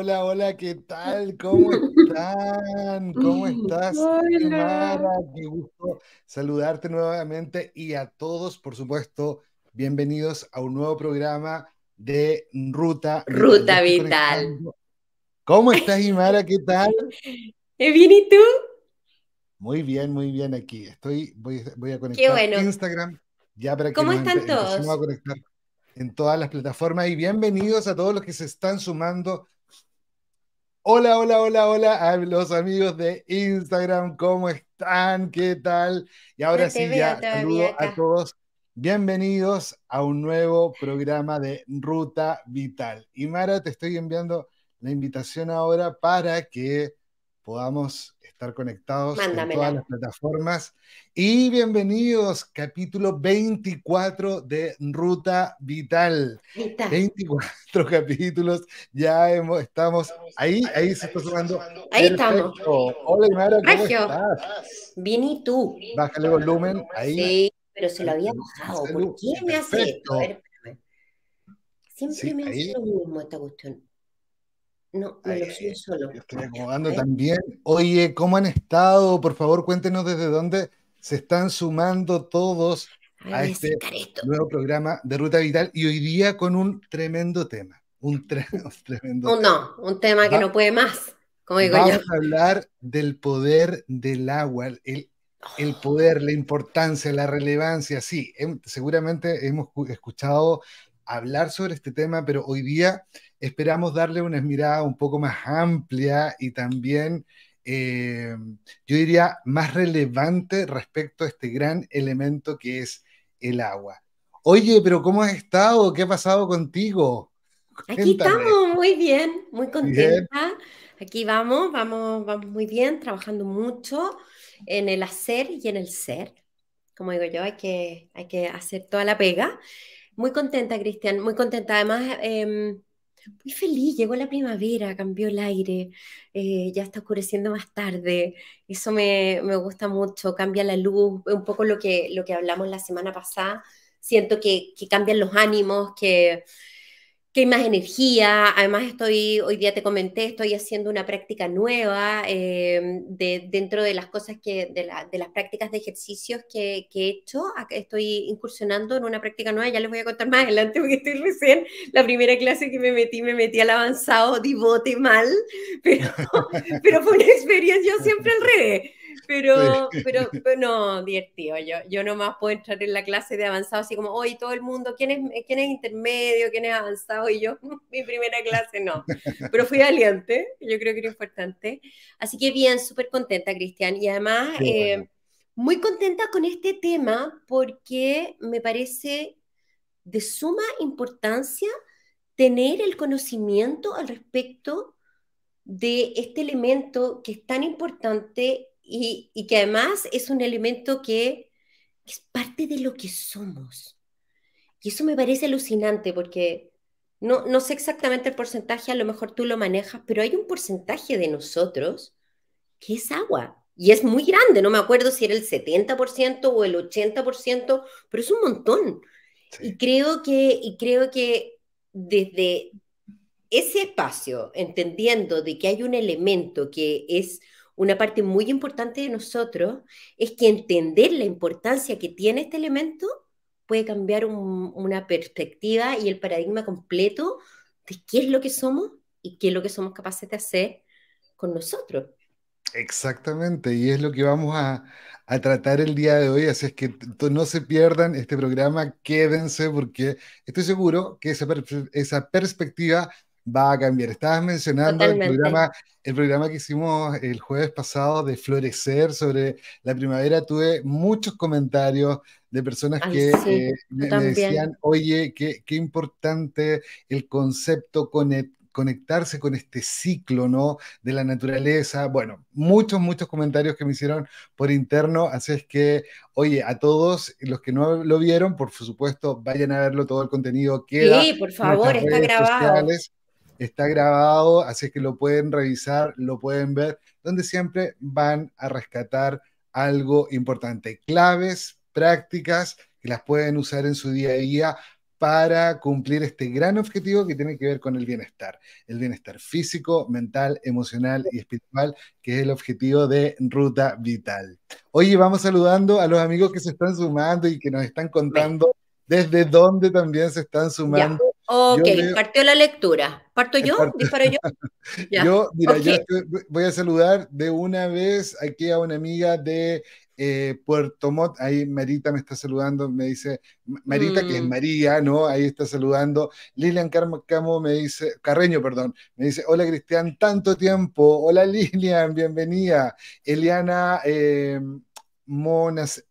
Hola, hola, hola, hola, ¿qué tal? ¿Cómo están? ¿Cómo estás, Mara? Qué gusto saludarte nuevamente y a todos, por supuesto, bienvenidos a un nuevo programa de Ruta Ruta Vital. ¿Cómo estás, Imara? ¿Qué tal? ¿Eh, ¿Bien y tú? Muy bien, muy bien aquí. Estoy, voy, a conectar Instagram ya para que ¿Cómo están todos? a conectar en todas las plataformas y bienvenidos a todos los que se están sumando. Hola, hola, hola, hola a los amigos de Instagram, ¿cómo están? ¿Qué tal? Y ahora sí, ya saludo a todos. Bienvenidos a un nuevo programa de Ruta Vital. Y Mara, te estoy enviando la invitación ahora para que podamos estar conectados en todas las plataformas. Y bienvenidos, capítulo 24 de Ruta Vital. 24 capítulos, ya hemos, estamos ahí, ahí se está sumando. Ahí estamos. Hola, Imara, ¿cómo estás? Bien, ¿y tú? Bájale volumen, ahí. Sí, pero se lo había bajado. ¿Por qué me hace esto? A ver, Siempre me hace lo mismo esta cuestión. No, me lo suyo solo. estoy acomodando también. Oye, ¿cómo han estado? Por favor, cuéntenos desde dónde se están sumando todos a, este nuevo programa de Ruta Vital y hoy día con un tremendo tema. Un, tremendo un, No, un tema que no puede más, como digo Vamos a hablar del poder del agua, el, el poder, la importancia, la relevancia. Sí, seguramente hemos escuchado hablar sobre este tema, pero hoy día esperamos darle una mirada un poco más amplia y también, eh, yo diría, más relevante respecto a este gran elemento que es el agua. Oye, pero ¿cómo has estado? ¿Qué ha pasado contigo? Aquí estamos, muy bien, muy contenta. Aquí vamos, vamos, vamos muy bien, trabajando mucho en el hacer y en el ser. Como digo yo, hay que, hay que hacer toda la pega. Muy contenta, Cristian, muy contenta. Además, em, muy feliz, llegó la primavera, cambió el aire, eh, ya está oscureciendo más tarde, eso me, me, gusta mucho, cambia la luz, un poco lo que, lo que hablamos la semana pasada, siento que, que cambian los ánimos, que, que hay más energía. Además, estoy, hoy día te comenté, estoy haciendo una práctica nueva eh, de, dentro de las cosas que, de, las prácticas de ejercicios que, he hecho. Estoy incursionando en una práctica nueva, ya les voy a contar más adelante porque estoy recién, la primera clase que me metí, me metí al avanzado, divote mal, pero, pero fue una experiencia siempre al revés. Pero, pero, no, divertido. Yo, yo nomás puedo entrar en la clase de avanzado así como, hoy todo el mundo, ¿quién es, ¿quién es intermedio? ¿Quién es avanzado? Y yo, mi primera clase no. Pero fui valiente, yo creo que era importante. Así que bien, súper contenta, Cristian. Y además, eh, muy contenta con este tema porque me parece de suma importancia tener el conocimiento al respecto de este elemento que es tan importante y, que además es un elemento que es parte de lo que somos. Y eso me parece alucinante porque no, no sé exactamente el porcentaje, a lo mejor tú lo manejas, pero hay un porcentaje de nosotros que es agua. Y es muy grande, no me acuerdo si era el 70% o el 80%, pero es un montón. Y, creo que, y creo que desde ese espacio, entendiendo de que hay un elemento que es una parte muy importante de nosotros es que entender la importancia que tiene este elemento puede cambiar una perspectiva y el paradigma completo de qué es lo que somos y qué es lo que somos capaces de hacer con nosotros. Exactamente, y es lo que vamos a, tratar el día de hoy, así es que no se pierdan este programa, quédense porque estoy seguro que esa, esa perspectiva va a cambiar. Estabas mencionando el programa, el programa que hicimos el jueves pasado de Florecer sobre la primavera. Tuve muchos comentarios de personas que eh, me, decían, oye, qué, qué importante el concepto con conectarse con este ciclo, ¿no? De la naturaleza. Bueno, muchos, muchos comentarios que me hicieron por interno, así es que, oye, a todos los que no lo vieron, por supuesto, vayan a verlo, todo el contenido queda. Sí, por favor, está grabado. Está grabado, así es que lo pueden revisar, lo pueden ver, donde siempre van a rescatar algo importante, claves, prácticas que las pueden usar en su día a día para cumplir este gran objetivo que tiene que ver con el bienestar, el bienestar físico, mental, emocional y espiritual, que es el objetivo de Ruta Vital. Oye, vamos saludando a los amigos que se están sumando y que nos están contando desde dónde también se están sumando. Ok, partió la lectura. ¿Parto yo? ¿Disparo yo? Yo, mira, yo voy a saludar de una vez aquí a una amiga de eh, Puerto Montt, ahí Marita me está saludando, me dice, Marita, que es mm. María, ¿no? Ahí está saludando. Lilian Camo me dice, Carreño, perdón, me dice, hola Cristian, tanto tiempo, hola Lilian, bienvenida. Eliana eh, Monas,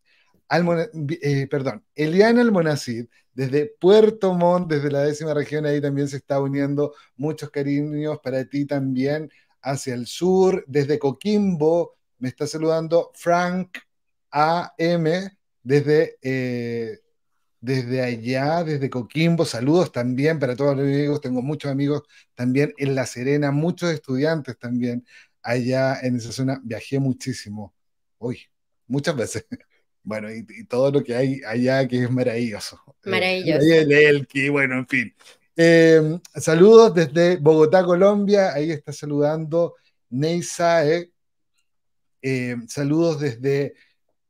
eh, perdón, Eliana Almonacid, desde Puerto Montt, desde la décima región, ahí también se está uniendo muchos cariños para ti también hacia el sur, desde Coquimbo, me está saludando Frank AM desde, eh, desde allá, desde Coquimbo. Saludos también para todos los amigos. Tengo muchos amigos también en La Serena, muchos estudiantes también allá en esa zona. Viajé muchísimo. Uy, muchas veces. Bueno, y, todo lo que hay allá que es maravilloso. Eh, maravilloso. el, bueno, en fin. Eh, saludos desde Bogotá, Colombia. Ahí está saludando Neysae. saludos desde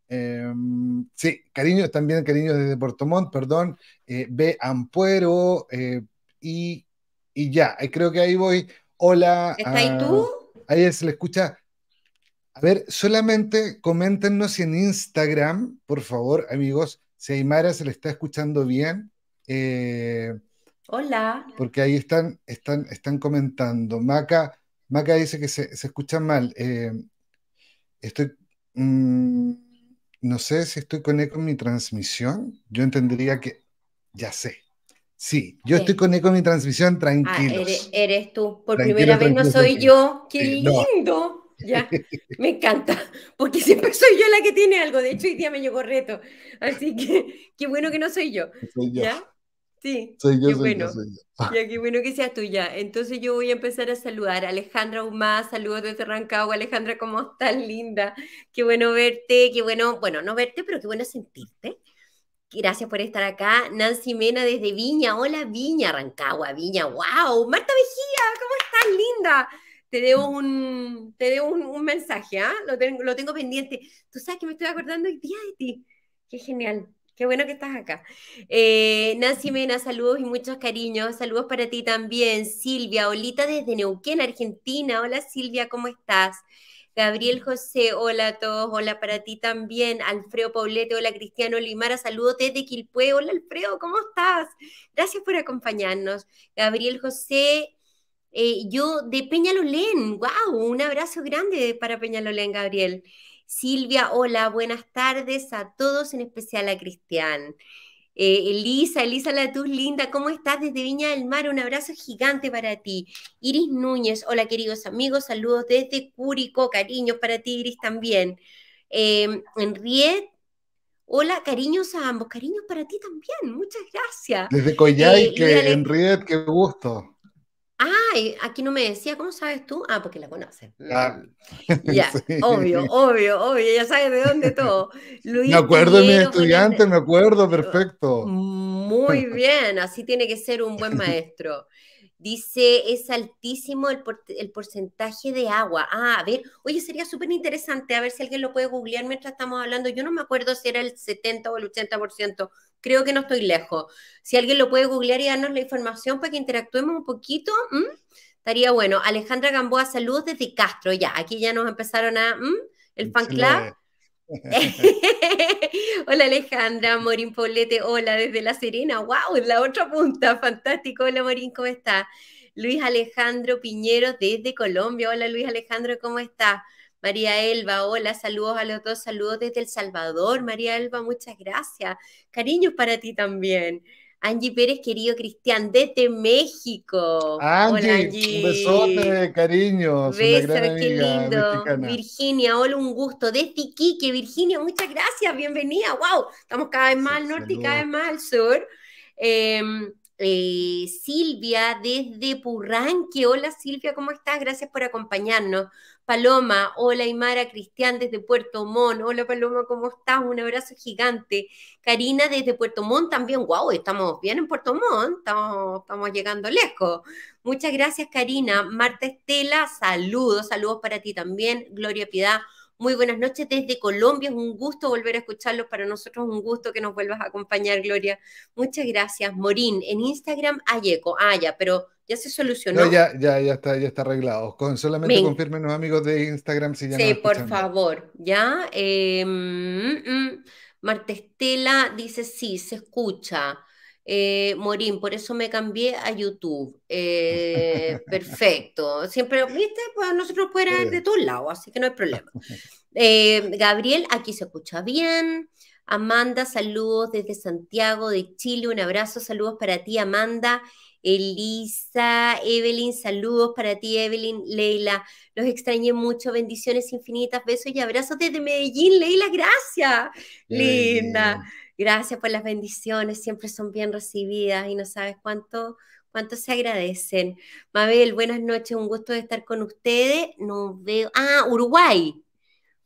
Em, sí, cariño, también cariño desde Puerto Montt, perdón. Eh, B. Ampuero eh, y, y, ya, creo que ahí voy. Hola. ¿Está ahí tú? Ahí se le escucha. A ver, solamente coméntenos en Instagram, por favor, amigos, si Aymara se le está escuchando bien. Eh, Hola. Porque ahí están, están, están comentando. Maca, Maca dice que se, se escucha mal. estoy. Mm, no sé si estoy con eco en mi transmisión. Yo entendería que ya sé. Sí, yo estoy con eco en mi transmisión, ah, tranquilo. eres, tú. Por primera vez no soy yo. ¡Qué lindo! Ya, me encanta, porque siempre soy yo la que tiene algo. De hecho, hoy día me llegó reto. Así que qué bueno que no soy yo. Soy yo. ¿Ya? Sí, soy yo, qué soy bueno. Yo, soy yo. Ya, qué bueno que seas tuya. Entonces yo voy a empezar a saludar. Alejandra Humá, saludos desde Rancagua. Alejandra, ¿cómo estás? Linda. Qué bueno verte, qué bueno, bueno, no verte, pero qué bueno sentirte. Gracias por estar acá. Nancy Mena desde Viña. Hola, Viña, Rancagua, Viña. ¡Wow! Marta Mejía, ¿cómo estás, linda? Te debo un, te debo un, mensaje, ¿ah? Lo, tengo, lo tengo pendiente. Tú sabes que me estoy acordando hoy día de ti. Qué genial. Qué bueno que estás acá. Eh, Nancy Mena, saludos y muchos cariños. Saludos para ti también. Silvia, Olita desde Neuquén, Argentina. Hola Silvia, ¿cómo estás? Gabriel José, hola a todos, hola para ti también. Alfredo Paulete, hola Cristiano Limara, saludos desde Quilpue. Hola Alfredo, ¿cómo estás? Gracias por acompañarnos. Gabriel José, eh, yo de Peñalolén, wow, un abrazo grande para Peñalolén, Gabriel. Silvia, hola, buenas tardes a todos, en especial a Cristian. Eh, Elisa, Elisa Latuz, linda, ¿cómo estás desde Viña del Mar? Un abrazo gigante para ti. Iris Núñez, hola queridos amigos, saludos desde Cúrico, cariños para ti, Iris también. Eh, Enriet, hola, cariños a ambos, cariños para ti también, muchas gracias. Desde Coyhaique, que Enriet, qué gusto. Ah, aquí no me decía, ¿cómo sabes tú? Ah, porque la conoces. Ah, ya, obvio, obvio, obvio, ya sabes de dónde todo. me acuerdo de mi estudiante, me acuerdo, perfecto. Muy bien, así tiene que ser un buen maestro. Dice, es altísimo el, porcentaje de agua. Ah, a ver, oye, sería súper interesante, a ver si alguien lo puede googlear mientras estamos hablando. Yo no me acuerdo si era el 70 o el 80%, creo que no estoy lejos. Si alguien lo puede googlear y darnos la información para que interactuemos un poquito, estaría bueno. Alejandra Gamboa, saludos desde Castro, ya, aquí ya nos empezaron a... El fan club. hola Alejandra, Morín Paulete, hola desde La Serena, wow, en la otra punta, fantástico, hola Morín, ¿cómo está? Luis Alejandro Piñero desde Colombia, hola Luis Alejandro, ¿cómo está? María Elba, hola, saludos a los dos, saludos desde El Salvador, María Elba, muchas gracias, cariños para ti también. Angie Pérez, querido Cristian, desde México. Angie, hola, Angie. un besote, cariños. Besos, qué lindo. Virginia, hola, un gusto. Desde Iquique, Virginia, muchas gracias, bienvenida. Wow, estamos cada vez más al norte y cada vez más al sur. Em, eh, Silvia desde Purranque. Hola Silvia, ¿cómo estás? Gracias por acompañarnos. Paloma, hola Aymara, Cristian desde Puerto Montt, hola Paloma, ¿cómo estás? Un abrazo gigante. Karina desde Puerto Montt también, wow, estamos bien en Puerto Montt, estamos, llegando lejos. Muchas gracias Karina. Marta Estela, saludos, saludos para ti también. Gloria Piedad, muy buenas noches desde Colombia, es un gusto volver a escucharlos, para nosotros es un gusto que nos vuelvas a acompañar, Gloria. Muchas gracias. Morín, en Instagram hay eco. Ah, ya, pero ya se solucionó. ya, ya, ya está, ya está arreglado. Con, solamente confirmen los amigos de Instagram si ya Sí, por favor, ya. Eh, mm, Martestela dice sí, se escucha. Eh, Morín, por eso me cambié a YouTube. Eh, perfecto. Siempre, viste, pues nosotros podemos ir de todos lados, así que no hay problema. Eh, Gabriel, aquí se escucha bien. Amanda, saludos desde Santiago de Chile. Un abrazo, saludos para ti, Amanda. Elisa, Evelyn, saludos para ti, Evelyn, Leila. Los extrañé mucho, bendiciones infinitas, besos y abrazos desde Medellín, Leila, gracias. Linda. Gracias por las bendiciones, siempre son bien recibidas y no sabes cuánto, cuánto se agradecen. Mabel, buenas noches, un gusto de estar con ustedes. No veo. Ah, Uruguay.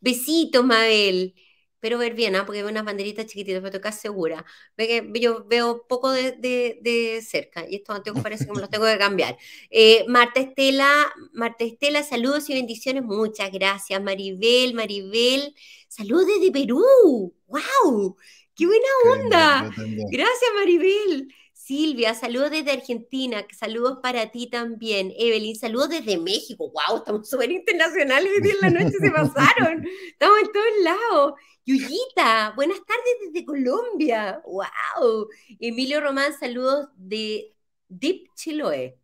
Besitos, Mabel pero ver bien, ¿ah? porque veo unas banderitas chiquititas, pero tocar segura. Ve que yo veo poco de, cerca y estos antiguos parece que me los tengo que cambiar. Eh, Marta Estela, Marta Estela, saludos y bendiciones, muchas gracias. Maribel, Maribel, saludos desde Perú, wow, qué buena onda. Gracias, Maribel. Silvia, saludos desde Argentina, saludos para ti también. Evelyn, saludos desde México. ¡Wow! Estamos súper internacionales hoy en la noche, se pasaron. Estamos en todos lados. Yuyita, buenas tardes desde Colombia. ¡Wow! Emilio Román, saludos de Deep Chiloé.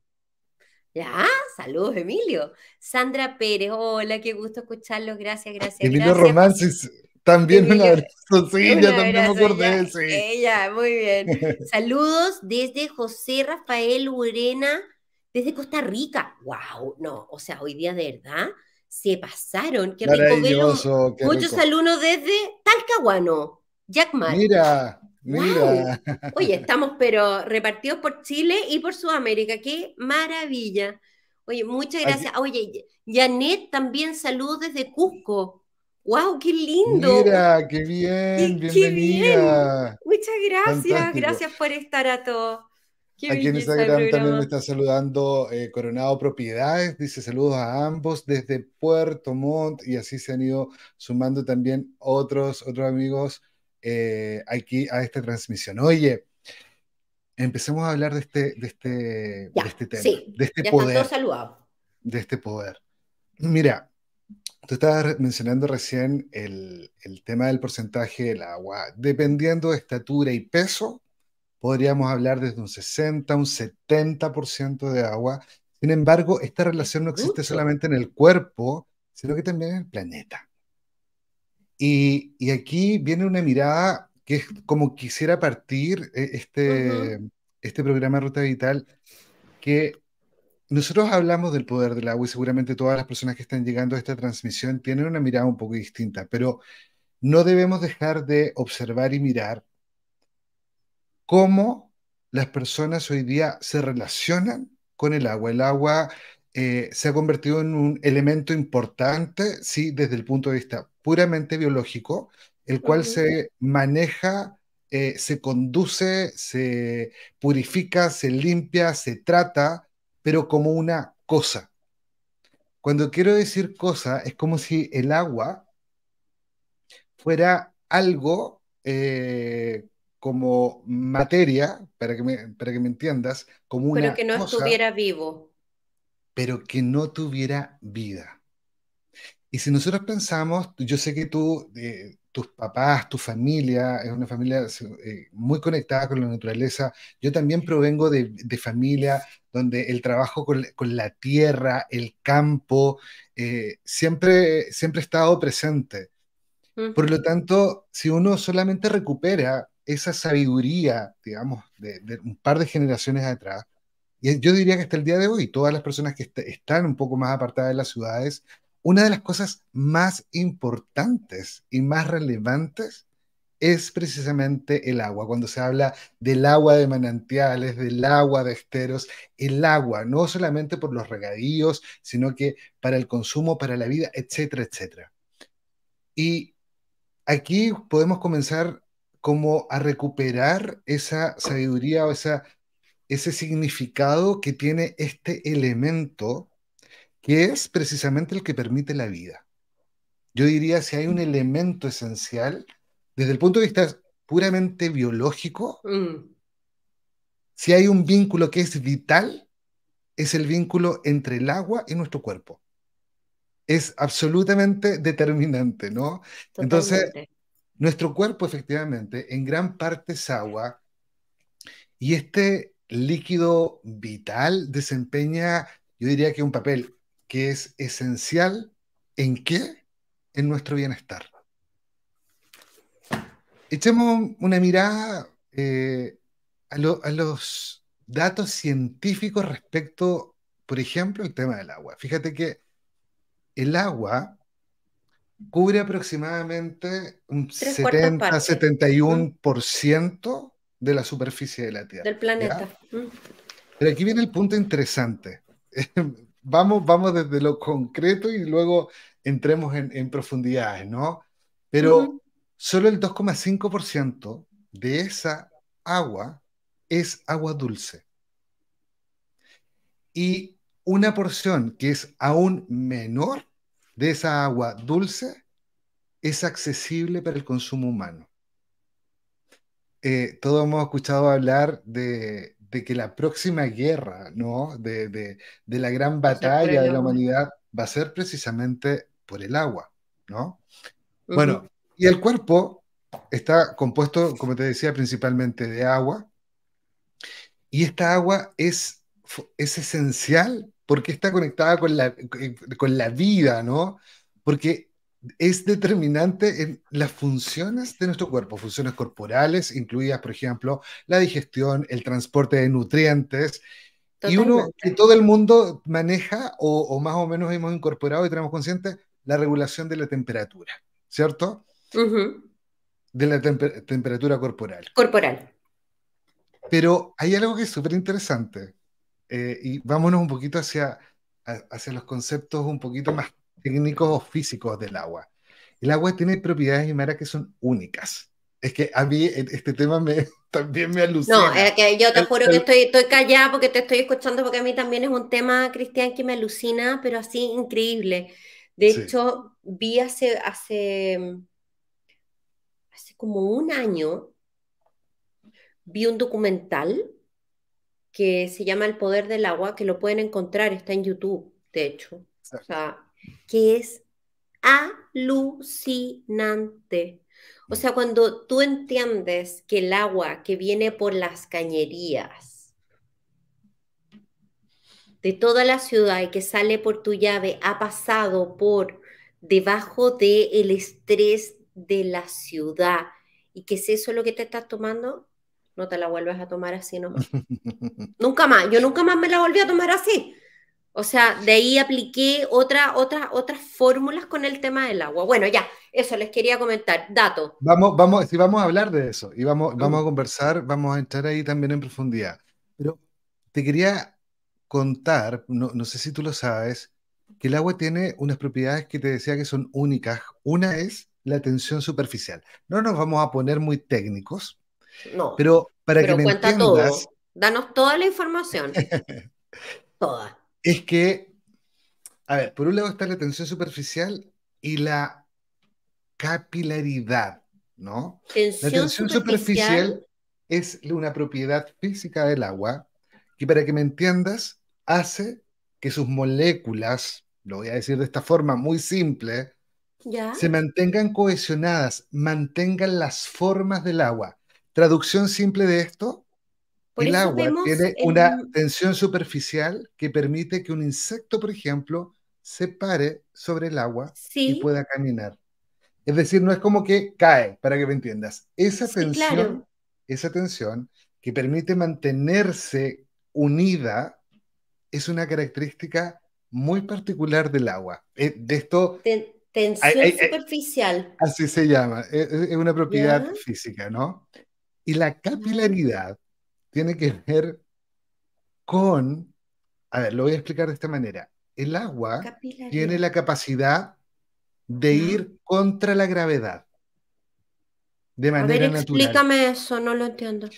Ya, saludos Emilio. Sandra Pérez, hola, qué gusto escucharlos. Gracias, gracias. Emilio Román, también una abrazo, sí, ya también me acordé, sí. Ella, muy bien. Saludos desde José Rafael Urena, desde Costa Rica. ¡Wow! No, o sea, hoy día de verdad se pasaron. Qué rico Muchos alumnos desde Talcahuano, Jackman. Mira, mira. Oye, estamos pero repartidos por Chile y por Sudamérica. ¡Qué maravilla! Oye, muchas gracias. Oye, Janet también saludos desde Cusco. ¡Wow! ¡Qué lindo! Mira, qué bien, bienvenida. Muchas gracias, gracias por estar a todos. Aquí en Instagram también me está saludando eh, Coronado Propiedades, dice saludos a ambos desde Puerto Montt y así se han ido sumando también otros, otros amigos eh, aquí a esta transmisión. Oye, empecemos a hablar de este, de este, de este tema, de este poder. De este poder. Mira, Tú estabas mencionando recién el, tema del porcentaje del agua. Dependiendo de estatura y peso, podríamos hablar desde un 60, un 70% de agua. Sin embargo, esta relación no existe solamente en el cuerpo, sino que también en el planeta. Y, aquí viene una mirada que es como quisiera partir eh, este, este programa Ruta Vital, que nosotros hablamos del poder del agua y seguramente todas las personas que están llegando a esta transmisión tienen una mirada un poco distinta, pero no debemos dejar de observar y mirar cómo las personas hoy día se relacionan con el agua. El agua eh, se ha convertido en un elemento importante, sí, desde el punto de vista puramente biológico, el cual se maneja, eh, se conduce, se purifica, se limpia, se trata pero como una cosa. Cuando quiero decir cosa, es como si el agua fuera algo eh, como materia, para que me, para que me entiendas, como una Pero que no estuviera vivo. Pero que no tuviera vida. Y si nosotros pensamos, yo sé que tú, eh, tus papás, tu familia, es una familia eh, muy conectada con la naturaleza. Yo también provengo de, de familia donde el trabajo con, con, la tierra, el campo, eh, siempre, siempre ha estado presente. Por lo tanto, si uno solamente recupera esa sabiduría, digamos, de, de, un par de generaciones atrás, y yo diría que hasta el día de hoy, todas las personas que est están un poco más apartadas de las ciudades, una de las cosas más importantes y más relevantes es precisamente el agua. Cuando se habla del agua de manantiales, del agua de esteros, el agua, no solamente por los regadíos, sino que para el consumo, para la vida, etcétera, etcétera. Y aquí podemos comenzar como a recuperar esa sabiduría o esa, ese significado que tiene este elemento que es precisamente el que permite la vida. Yo diría, si hay un elemento esencial, desde el punto de vista puramente biológico, mm. si hay un vínculo que es vital, es el vínculo entre el agua y nuestro cuerpo. Es absolutamente determinante, ¿no? Entonces, nuestro cuerpo efectivamente en gran parte es agua y este líquido vital desempeña, yo diría que un papel que es esencial en qué? En nuestro bienestar. Echemos una mirada eh, a, los datos científicos respecto, por ejemplo, el tema del agua. Fíjate que el agua cubre aproximadamente un 70-71% de la superficie de la Tierra. Del planeta. Pero aquí viene el punto interesante. vamos, vamos desde lo concreto y luego entremos en, profundidades, ¿no? Pero solo el 2,5% de esa agua es agua dulce. Y una porción que es aún menor de esa agua dulce es accesible para el consumo humano. Eh, todos hemos escuchado hablar de, de que la próxima guerra, ¿no? De, de, de la gran batalla de la humanidad va a ser precisamente por el agua, ¿no? Bueno, y el cuerpo está compuesto, como te decía, principalmente de agua, y esta agua es, es esencial porque está conectada con la, con la vida, ¿no? Porque es determinante en las funciones de nuestro cuerpo, funciones corporales, incluidas, por ejemplo, la digestión, el transporte de nutrientes, y uno que todo el mundo maneja o, más o menos hemos incorporado y tenemos consciente la regulación de la temperatura, ¿cierto? De la temperatura corporal. Corporal. Pero hay algo que es súper interesante eh, y vámonos un poquito hacia, hacia los conceptos un poquito más técnicos o físicos del agua. El agua tiene propiedades, Mara, que son únicas. Es que a mí este tema me, también me alucina. No, es que yo te juro que estoy, estoy callada porque te estoy escuchando, porque a mí también es un tema, Cristian, que me alucina, pero así increíble. De hecho, vi hace, hace, hace como un año, vi un documental que se llama El Poder del Agua, que lo pueden encontrar, está en YouTube, de hecho. O sea, que es alucinante. O sea, cuando tú entiendes que el agua que viene por las cañerías de toda la ciudad y que sale por tu llave ha pasado por debajo del el estrés de la ciudad y que es eso lo que te estás tomando, no te la vuelves a tomar así nomás. nunca más, yo nunca más me la volví a tomar así. O sea, de ahí apliqué otra, otra, otras fórmulas con el tema del agua. Bueno, ya, eso les quería comentar. Dato. Vamos, vamos, si vamos a hablar de eso y vamos, vamos a conversar, vamos a entrar ahí también en profundidad. Pero te quería contar, no, no sé si tú lo sabes, que el agua tiene unas propiedades que te decía que son únicas. Una es la tensión superficial. No nos vamos a poner muy técnicos, no, pero para que me entiendas, todo. Danos toda la información. Todas. Es que, a ver, por un lado está la tensión superficial y la capilaridad, ¿no? Tensión la tensión superficial es una propiedad física del agua que, para que me entiendas, hace que sus moléculas, lo voy a decir de esta forma muy simple, se mantengan cohesionadas, mantengan las formas del agua. Traducción simple de esto, el agua tiene una tensión superficial que permite que un insecto, por ejemplo, se pare sobre el agua y pueda caminar. Es decir, no es como que cae, para que me entiendas. Esa tensión, esa tensión que permite mantenerse unida es una característica muy particular del agua. Eh, de esto. Tensión superficial. Así se llama. E, e, es, una propiedad física, ¿no? Y la capilaridad tiene que ver con. A ver, lo voy a explicar de esta manera. El agua tiene la capacidad de ir contra la gravedad. De manera a ver, Explícame eso, no lo entiendo.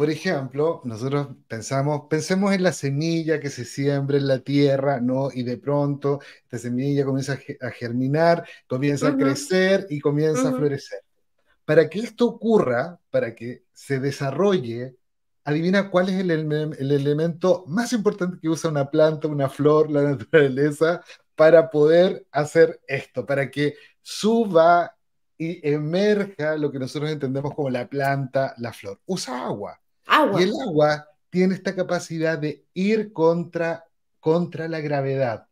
Por ejemplo, nosotros pensamos, pensemos en la semilla que se siembra en la tierra, ¿no? Y de pronto esta semilla comienza a germinar, comienza a crecer y comienza a florecer. Para que esto ocurra, para que se desarrolle, adivina cuál es el, el elemento más importante que usa una planta, una flor, la naturaleza, para poder hacer esto, para que suba y emerja lo que nosotros entendemos como la planta, la flor. Usa agua. Y el agua tiene esta capacidad de ir contra, contra la gravedad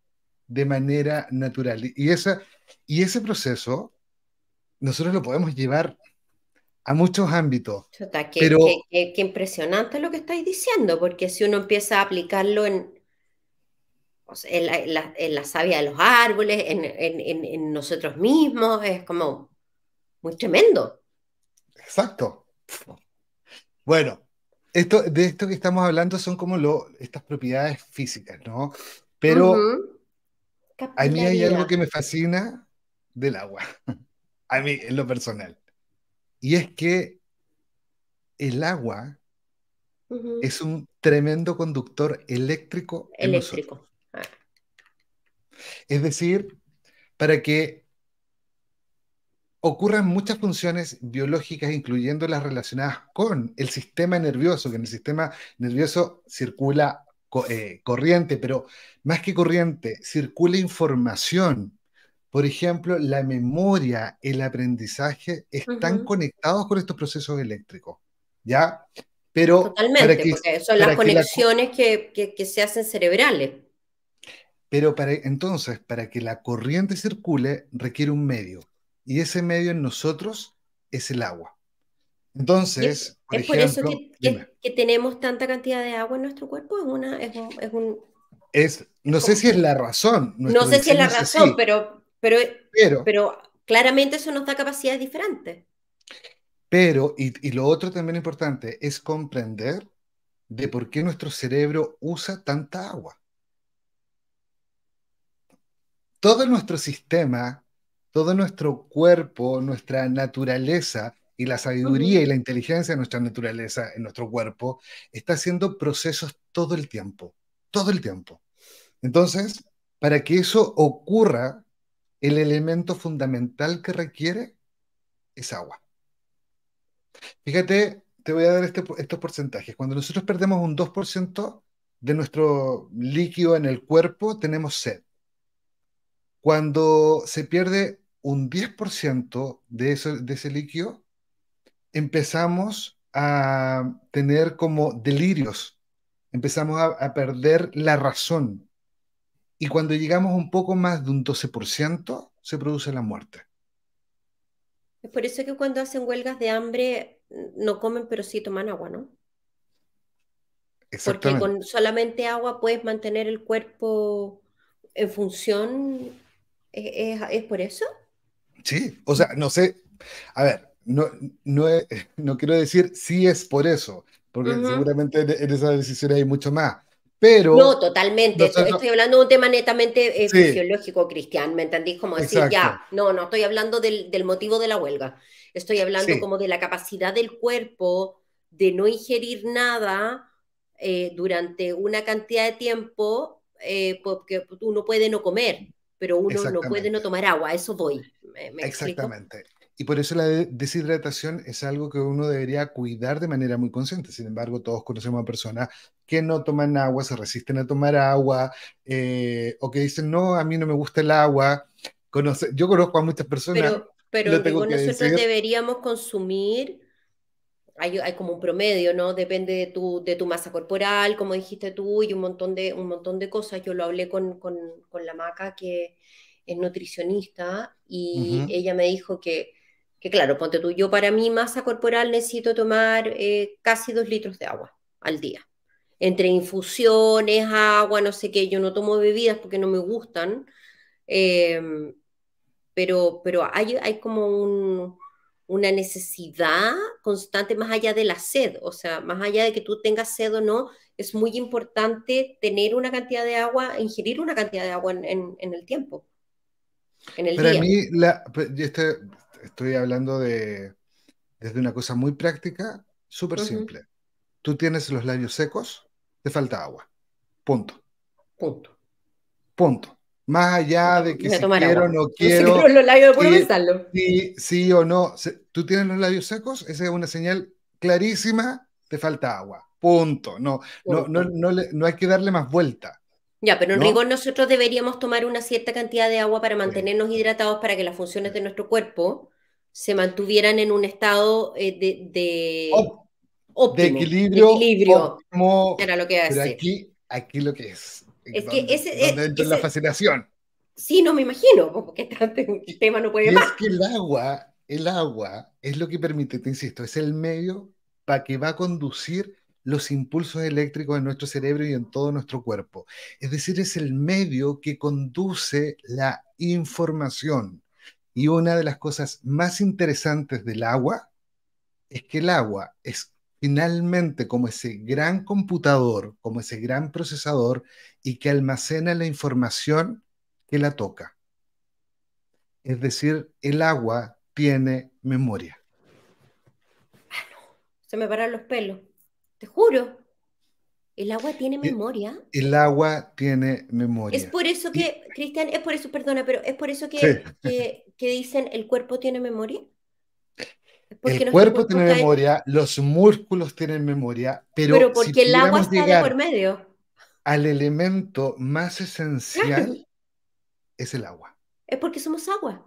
de manera natural. Y, esa, y ese proceso nosotros lo podemos llevar a muchos ámbitos. qué, pero... Qué, impresionante lo que estáis diciendo, porque si uno empieza a aplicarlo en, en, la, savia de los árboles, en, en, nosotros mismos, es como muy tremendo. Exacto. Bueno, esto, de esto que estamos hablando son como lo, estas propiedades físicas, ¿no? Pero a mí hay algo que me fascina del agua, a mí en lo personal, y es que el agua es un tremendo conductor eléctrico. Eléctrico. Ah. Es decir, para que ocurran muchas funciones biológicas, incluyendo las relacionadas con el sistema nervioso, que en el sistema nervioso circula eh, corriente, pero más que corriente, circula información. Por ejemplo, la memoria, el aprendizaje están conectados con estos procesos eléctricos. ¿Ya? Pero Totalmente, porque son las conexiones que, que, se hacen cerebrales. Pero para, entonces, para que la corriente circule, requiere un medio y ese medio en nosotros es el agua. Entonces, es, por, eso que, tenemos tanta cantidad de agua en nuestro cuerpo, es, una, es, un, es no sé si es la razón. No sé si es la razón, pero, pero, pero, pero, claramente eso nos da capacidades diferentes. Pero, y, y lo otro también importante, es comprender de por qué nuestro cerebro usa tanta agua. Todo nuestro sistema todo nuestro cuerpo, nuestra naturaleza y la sabiduría y la inteligencia de nuestra naturaleza en nuestro cuerpo está haciendo procesos todo el tiempo, todo el tiempo. Entonces, para que eso ocurra, el elemento fundamental que requiere es agua. Fíjate, te voy a dar este, estos porcentajes. Cuando nosotros perdemos un 2% de nuestro líquido en el cuerpo, tenemos sed. Cuando se pierde un 10% de, de ese líquido, empezamos a tener como delirios, empezamos a, perder la razón. Y cuando llegamos un poco más de un 12%, se produce la muerte. Es por eso que cuando hacen huelgas de hambre no comen, pero sí toman agua, ¿no? Porque con solamente agua puedes mantener el cuerpo en función. Es por eso? Sí, o sea, no sé, a ver, no, no, no quiero decir si es por eso, porque seguramente en, esa decisión hay mucho más. Pero no, totalmente. Estoy hablando de un tema netamente eh, fisiológico, Cristian. ¿Me entendís? Como decir, ya, no, no estoy hablando del, motivo de la huelga. Estoy hablando como de la capacidad del cuerpo de no ingerir nada eh, durante una cantidad de tiempo, eh, porque uno puede no comer, pero uno no puede no tomar agua, eso voy. Exactamente. Y por eso la deshidratación es algo que uno debería cuidar de manera muy consciente. Sin embargo, todos conocemos a personas que no toman agua, se resisten a tomar agua, eh, o que dicen, no, a mí no me gusta el agua. Conoce yo conozco a muchas personas. Pero, digo, nosotros deberíamos consumir, hay, hay, como un promedio, ¿no? Depende de tu, de tu masa corporal, como dijiste tú, y un montón de, un montón de cosas. Yo lo hablé con, con, con la Maca, que es nutricionista, y ella me dijo que que claro, ponte tú, yo para mi masa corporal necesito tomar eh, casi dos litros de agua al día. Entre infusiones, agua, no sé qué, yo no tomo bebidas porque no me gustan, em, pero, pero hay, hay como una necesidad constante más allá de la sed, o sea, más allá de que tú tengas sed o no, es muy importante tener una cantidad de agua, ingerir una cantidad de agua en, el tiempo. En el Para mí, la, este, estoy hablando de desde una cosa muy práctica, súper simple. Tú tienes los labios secos, te falta agua. Punto. Punto. Punto. Más allá de que si quiero o no quiero. los labios sí, sí o no. Tú tienes los labios secos, esa es una señal clarísima, te falta agua. Punto. No, No, no, no, no hay que darle más vuelta. Ya, pero en rigor nosotros deberíamos tomar una cierta cantidad de agua para mantenernos hidratados para que las funciones de nuestro cuerpo se mantuvieran en un estado eh, de, de, óptimo, de equilibrio. era lo que pero aquí, aquí lo que es. Es que ese, es la fascinación. Sí, no me imagino, porque este tema no puede y más. Es que el agua, el agua es lo que permite, te insisto, es el medio para que va a conducir los impulsos eléctricos en nuestro cerebro y en todo nuestro cuerpo. Es decir, es el medio que conduce la información. Y una de las cosas más interesantes del agua es que el agua es finalmente como ese gran computador, como ese gran procesador y que almacena la información que la toca. Es decir, el agua tiene memoria. Ah, no. Se me paran los pelos. Te juro. El agua tiene memoria. El, agua tiene memoria. Es por eso que, Cristian, es por eso, perdona, pero es por eso que, que, dicen el cuerpo tiene memoria. El cuerpo tiene memoria, los músculos tienen memoria, pero, pero porque el agua está de por medio. Al elemento más esencial es el agua. Es porque somos agua.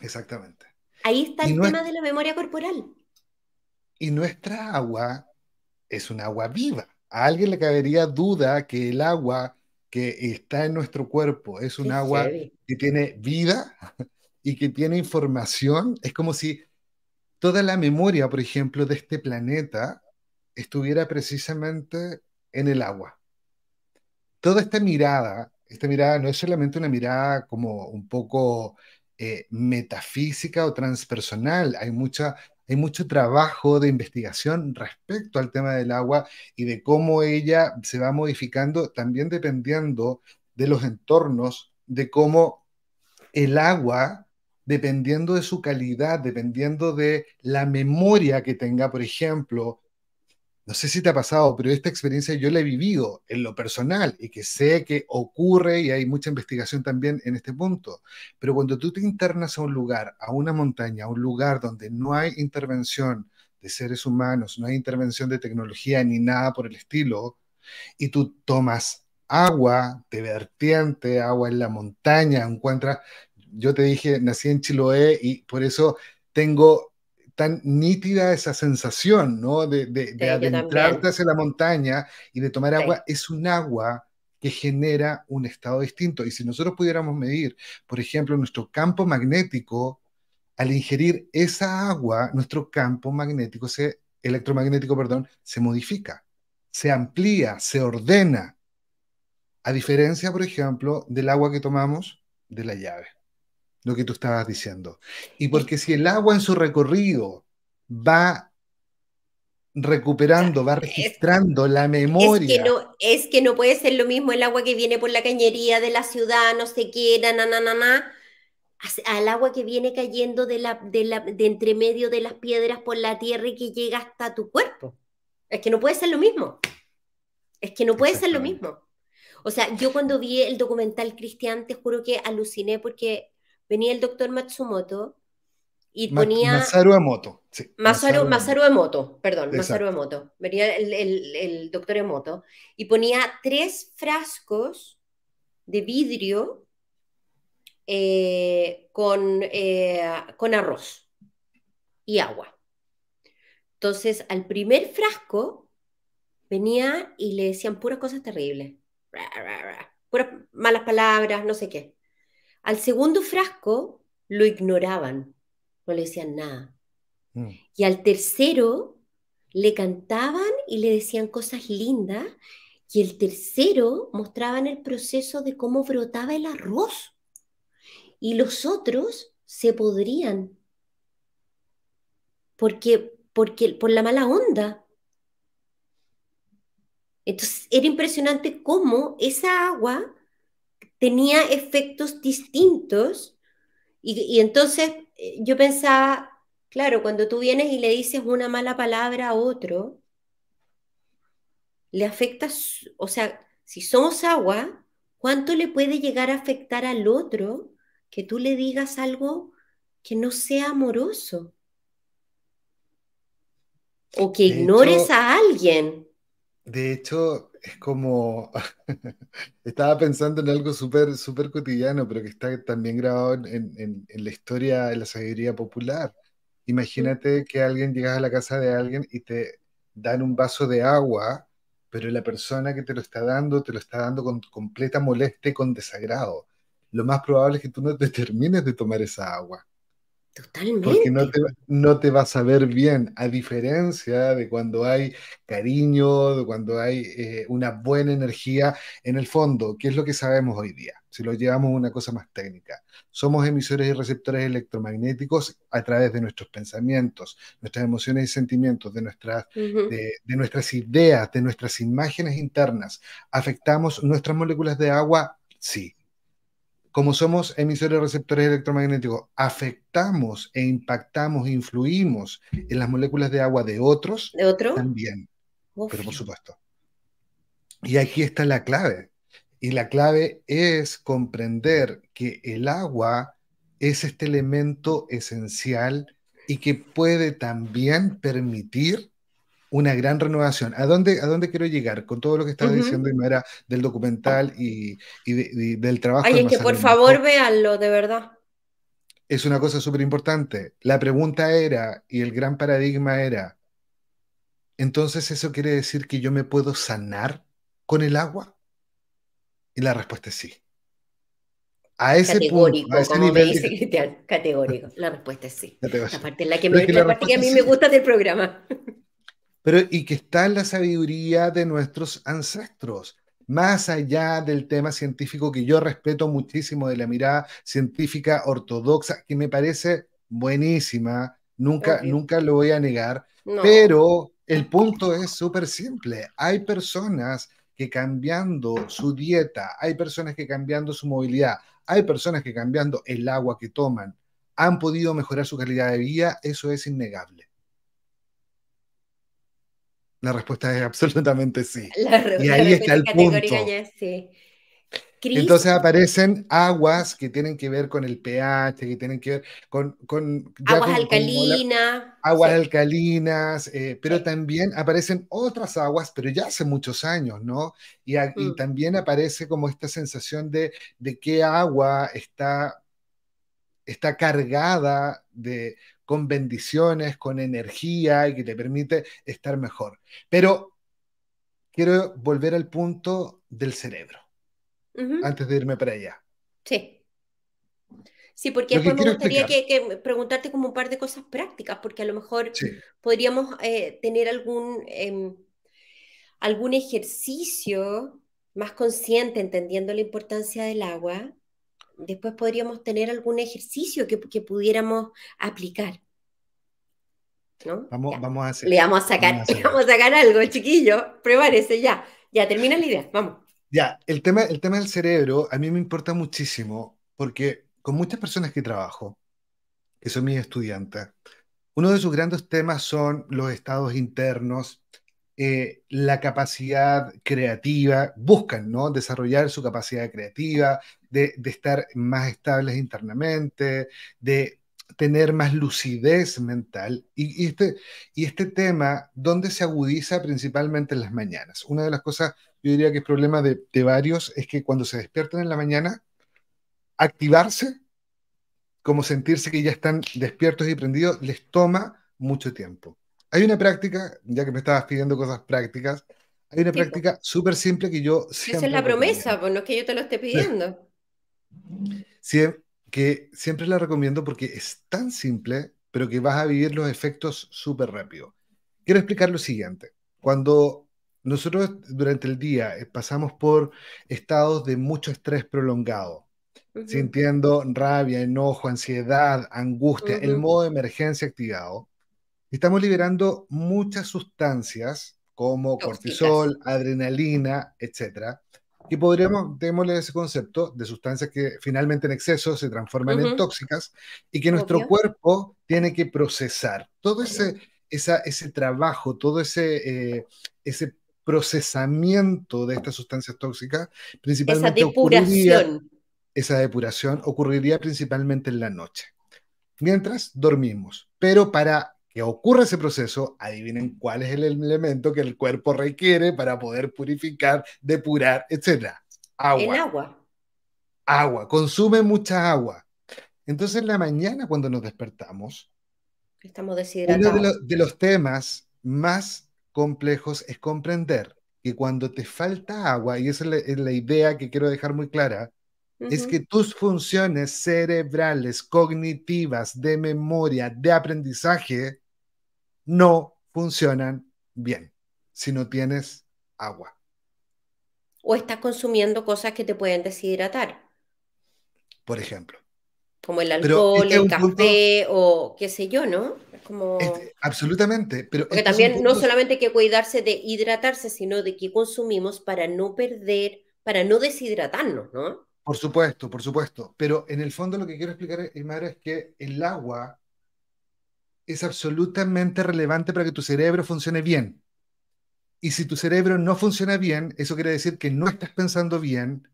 Exactamente. Ahí está el tema de la memoria corporal. Y nuestra agua es un agua viva. A alguien le cabería duda que el agua que está en nuestro cuerpo es un agua que tiene vida y que tiene información. Es como si toda la memoria, por ejemplo, de este planeta estuviera precisamente en el agua. Toda esta mirada, esta mirada no es solamente una mirada como un poco eh, metafísica o transpersonal, hay mucha hay mucho trabajo de investigación respecto al tema del agua y de cómo ella se va modificando también dependiendo de los entornos, de cómo el agua, dependiendo de su calidad, dependiendo de la memoria que tenga, por ejemplo, no sé si te ha pasado, pero esta experiencia yo la he vivido en lo personal y que sé que ocurre y hay mucha investigación también en este punto. Pero cuando tú te internas a un lugar, a una montaña, a un lugar donde no hay intervención de seres humanos, no hay intervención de tecnología ni nada por el estilo, y tú tomas agua de vertiente, agua en la montaña, encuentras, yo te dije, nací en Chiloé y por eso tengo tan nítida esa sensación, ¿no? De, de, adentrarte hacia la montaña y de tomar agua. Es un agua que genera un estado distinto. Y si nosotros pudiéramos medir, por ejemplo, nuestro campo magnético, al ingerir esa agua, nuestro campo magnético, se, electromagnético, perdón, se modifica, se amplía, se ordena. A diferencia, por ejemplo, del agua que tomamos de la llave lo que tú estabas diciendo. Y porque si el agua en su recorrido va recuperando, va registrando la memoria. Es que, no, es que no puede ser lo mismo el agua que viene por la cañería de la ciudad, no sé qué, na, na, na, na, al agua que viene cayendo de, la, de, la, de entre medio de las piedras por la tierra y que llega hasta tu cuerpo. Es que no puede ser lo mismo. Es que no puede ser lo mismo. O sea, yo cuando vi el documental Cristian, te juro que aluciné porque venía el doctor Matsumoto y ponía... Masaru Emoto, sí. Masaru, Masaru Emoto, perdón, Masaru Emoto. Venía el, el, doctor Emoto y ponía tres frascos de vidrio eh, con, eh, con arroz y agua. Entonces, al primer frasco venía y le decían puras cosas terribles puras malas palabras, no sé qué. Al segundo frasco lo ignoraban, no le decían nada. Mm. Y al tercero le cantaban y le decían cosas lindas. Y el tercero mostraban el proceso de cómo brotaba el arroz. Y los otros se podrían. Porque, porque por la mala onda. Entonces era impresionante cómo esa agua tenía efectos distintos y, entonces eh, yo pensaba, claro, cuando tú vienes y le dices una mala palabra a otro, le afectas, o sea, si somos agua, ¿cuánto le puede llegar a afectar al otro que tú le digas algo que no sea amoroso? O que ignores a alguien. De hecho, es como, estaba pensando en algo súper súper cotidiano, pero que está también grabado en, la historia de la sabiduría popular. Imagínate que alguien llegas a la casa de alguien y te dan un vaso de agua, pero la persona que te lo está dando te lo está dando con completa molestia y con desagrado. Lo más probable es que tú no te termines de tomar esa agua. Totalmente. Porque no te, no te vas a ver bien, a diferencia de cuando hay cariño, de cuando hay eh, una buena energía en el fondo, que es lo que sabemos hoy día, si lo llevamos a una cosa más técnica. Somos emisores y receptores electromagnéticos a través de nuestros pensamientos, nuestras emociones y sentimientos, de nuestras, de nuestras ideas, de nuestras imágenes internas. ¿Afectamos nuestras moléculas de agua? Sí como somos emisores receptores electromagnéticos, afectamos e impactamos, influimos en las moléculas de agua de otros, ¿De otro? también, pero por supuesto. Y aquí está la clave. Y la clave es comprender que el agua es este elemento esencial y que puede también permitir una gran renovación. ¿A dónde, ¿A dónde quiero llegar con todo lo que estaba diciendo y era del documental y, del trabajo? Ay, es que por favor véanlo, de verdad. Es una cosa súper importante. La pregunta era, y el gran paradigma era, entonces eso quiere decir que yo me puedo sanar con el agua? Y la respuesta es sí. A ese categórico, punto, a ese como nivel me dice Cristian, categórico. La respuesta es sí. La parte, la que, me, la parte que a mí me gusta del programa pero y que está en la sabiduría de nuestros ancestros, más allá del tema científico que yo respeto muchísimo de la mirada científica ortodoxa, que me parece buenísima, nunca, nunca lo voy a negar, pero el punto es súper simple, hay personas que cambiando su dieta, hay personas que cambiando su movilidad, hay personas que cambiando el agua que toman, han podido mejorar su calidad de vida, eso es innegable. La respuesta es absolutamente sí. y ahí está el punto. Entonces aparecen aguas que tienen que ver con el pH, que tienen que ver con... con aguas alcalinas. Aguas alcalinas, eh, pero también aparecen otras aguas, pero ya hace muchos años, ¿no? Y, y mm. también aparece como esta sensación de, de qué agua está, está cargada de, con bendiciones, con energía y que te permite estar mejor. Pero quiero volver al punto del cerebro, antes de irme para allá. Sí. Sí, porque después me gustaría que, preguntarte como un par de cosas prácticas, porque a lo mejor podríamos eh, tener algún, em, algún ejercicio más consciente, entendiendo la importancia del agua, después podríamos tener algún ejercicio que, pudiéramos aplicar. ¿no? Vamos, vamos, a hacer. Le vamos a sacar, vamos a sacar algo, chiquillo. Prepárese ya. Ya termina la idea. Vamos. Ya, el tema, el tema del cerebro a mí me importa muchísimo porque con muchas personas que trabajo, que son mis estudiantes, uno de sus grandes temas son los estados internos eh, la capacidad creativa, buscan ¿no? desarrollar su capacidad creativa, de, estar más estables internamente, de tener más lucidez mental. Y, este, y este tema, ¿dónde se agudiza principalmente en las mañanas? Una de las cosas, yo diría que es problema de, de varios, es que cuando se despiertan en la mañana, activarse, como sentirse que ya están despiertos y prendidos, les toma mucho tiempo. Hay una práctica, ya que me estabas pidiendo cosas prácticas, hay una práctica súper simple que yo siempre... Esa es la promesa, pues no es que yo te lo esté pidiendo. Sí, que siempre la recomiendo porque es tan simple, pero que vas a vivir los efectos súper rápido. Quiero explicar lo siguiente. Cuando nosotros durante el día eh, pasamos por estados de mucho estrés prolongado, sintiendo rabia, enojo, ansiedad, angustia, el modo de emergencia activado, estamos liberando muchas sustancias como cortisol, adrenalina, etcétera, que podríamos, démosle ese concepto de sustancias que finalmente en exceso se transforman en tóxicas y que nuestro cuerpo tiene que procesar. Todo ese, esa, ese trabajo, todo ese, eh, ese procesamiento de estas sustancias tóxicas, principalmente esa depuración. esa depuración ocurriría principalmente en la noche, mientras dormimos. Pero para que ocurra ese proceso, adivinen cuál es el elemento que el cuerpo requiere para poder purificar, depurar, etc. Agua. El agua. Agua, consume mucha agua. Entonces, en la mañana, cuando nos despertamos, estamos deshidratados. Uno de, los temas más complejos es comprender que cuando te falta agua, y esa es la, idea que quiero dejar muy clara, es que tus funciones cerebrales, cognitivas, de memoria, de aprendizaje, no funcionan bien si no tienes agua. O estás consumiendo cosas que te pueden deshidratar. Por ejemplo. Como el alcohol, este el café o qué sé yo, ¿no? Como... Este, absolutamente. Pero Porque este también no solamente hay que cuidarse de hidratarse, sino de qué consumimos para no perder, para no deshidratarnos, ¿no? Por supuesto, por supuesto. Pero en el fondo lo que quiero explicar, Imara, es que el agua es absolutamente relevante para que tu cerebro funcione bien. Y si tu cerebro no funciona bien, eso quiere decir que no estás pensando bien,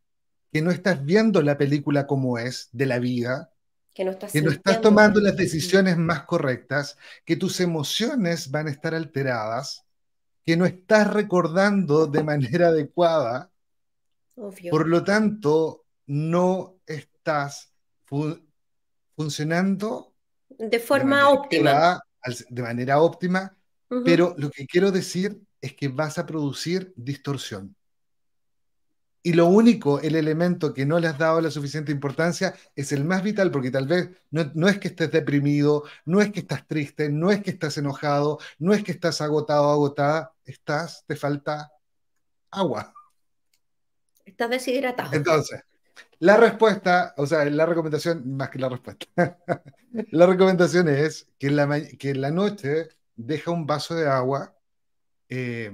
que no estás viendo la película como es de la vida, que no estás, que no estás tomando las decisiones más correctas, que tus emociones van a estar alteradas, que no estás recordando de manera adecuada. Por lo tanto, no estás funcionando de forma óptima. de manera óptima, pero lo que quiero decir es que vas a producir distorsión. Y lo único, el elemento que no le has dado la suficiente importancia es el más vital, porque tal vez no, no, es que estés deprimido, no es que estás triste, no es que estás enojado, no es que estás agotado agotada, estás, te falta agua. Estás deshidratado. Entonces, la respuesta, o sea, la recomendación, más que la respuesta, la recomendación es que en la, que la noche deja un vaso de agua eh,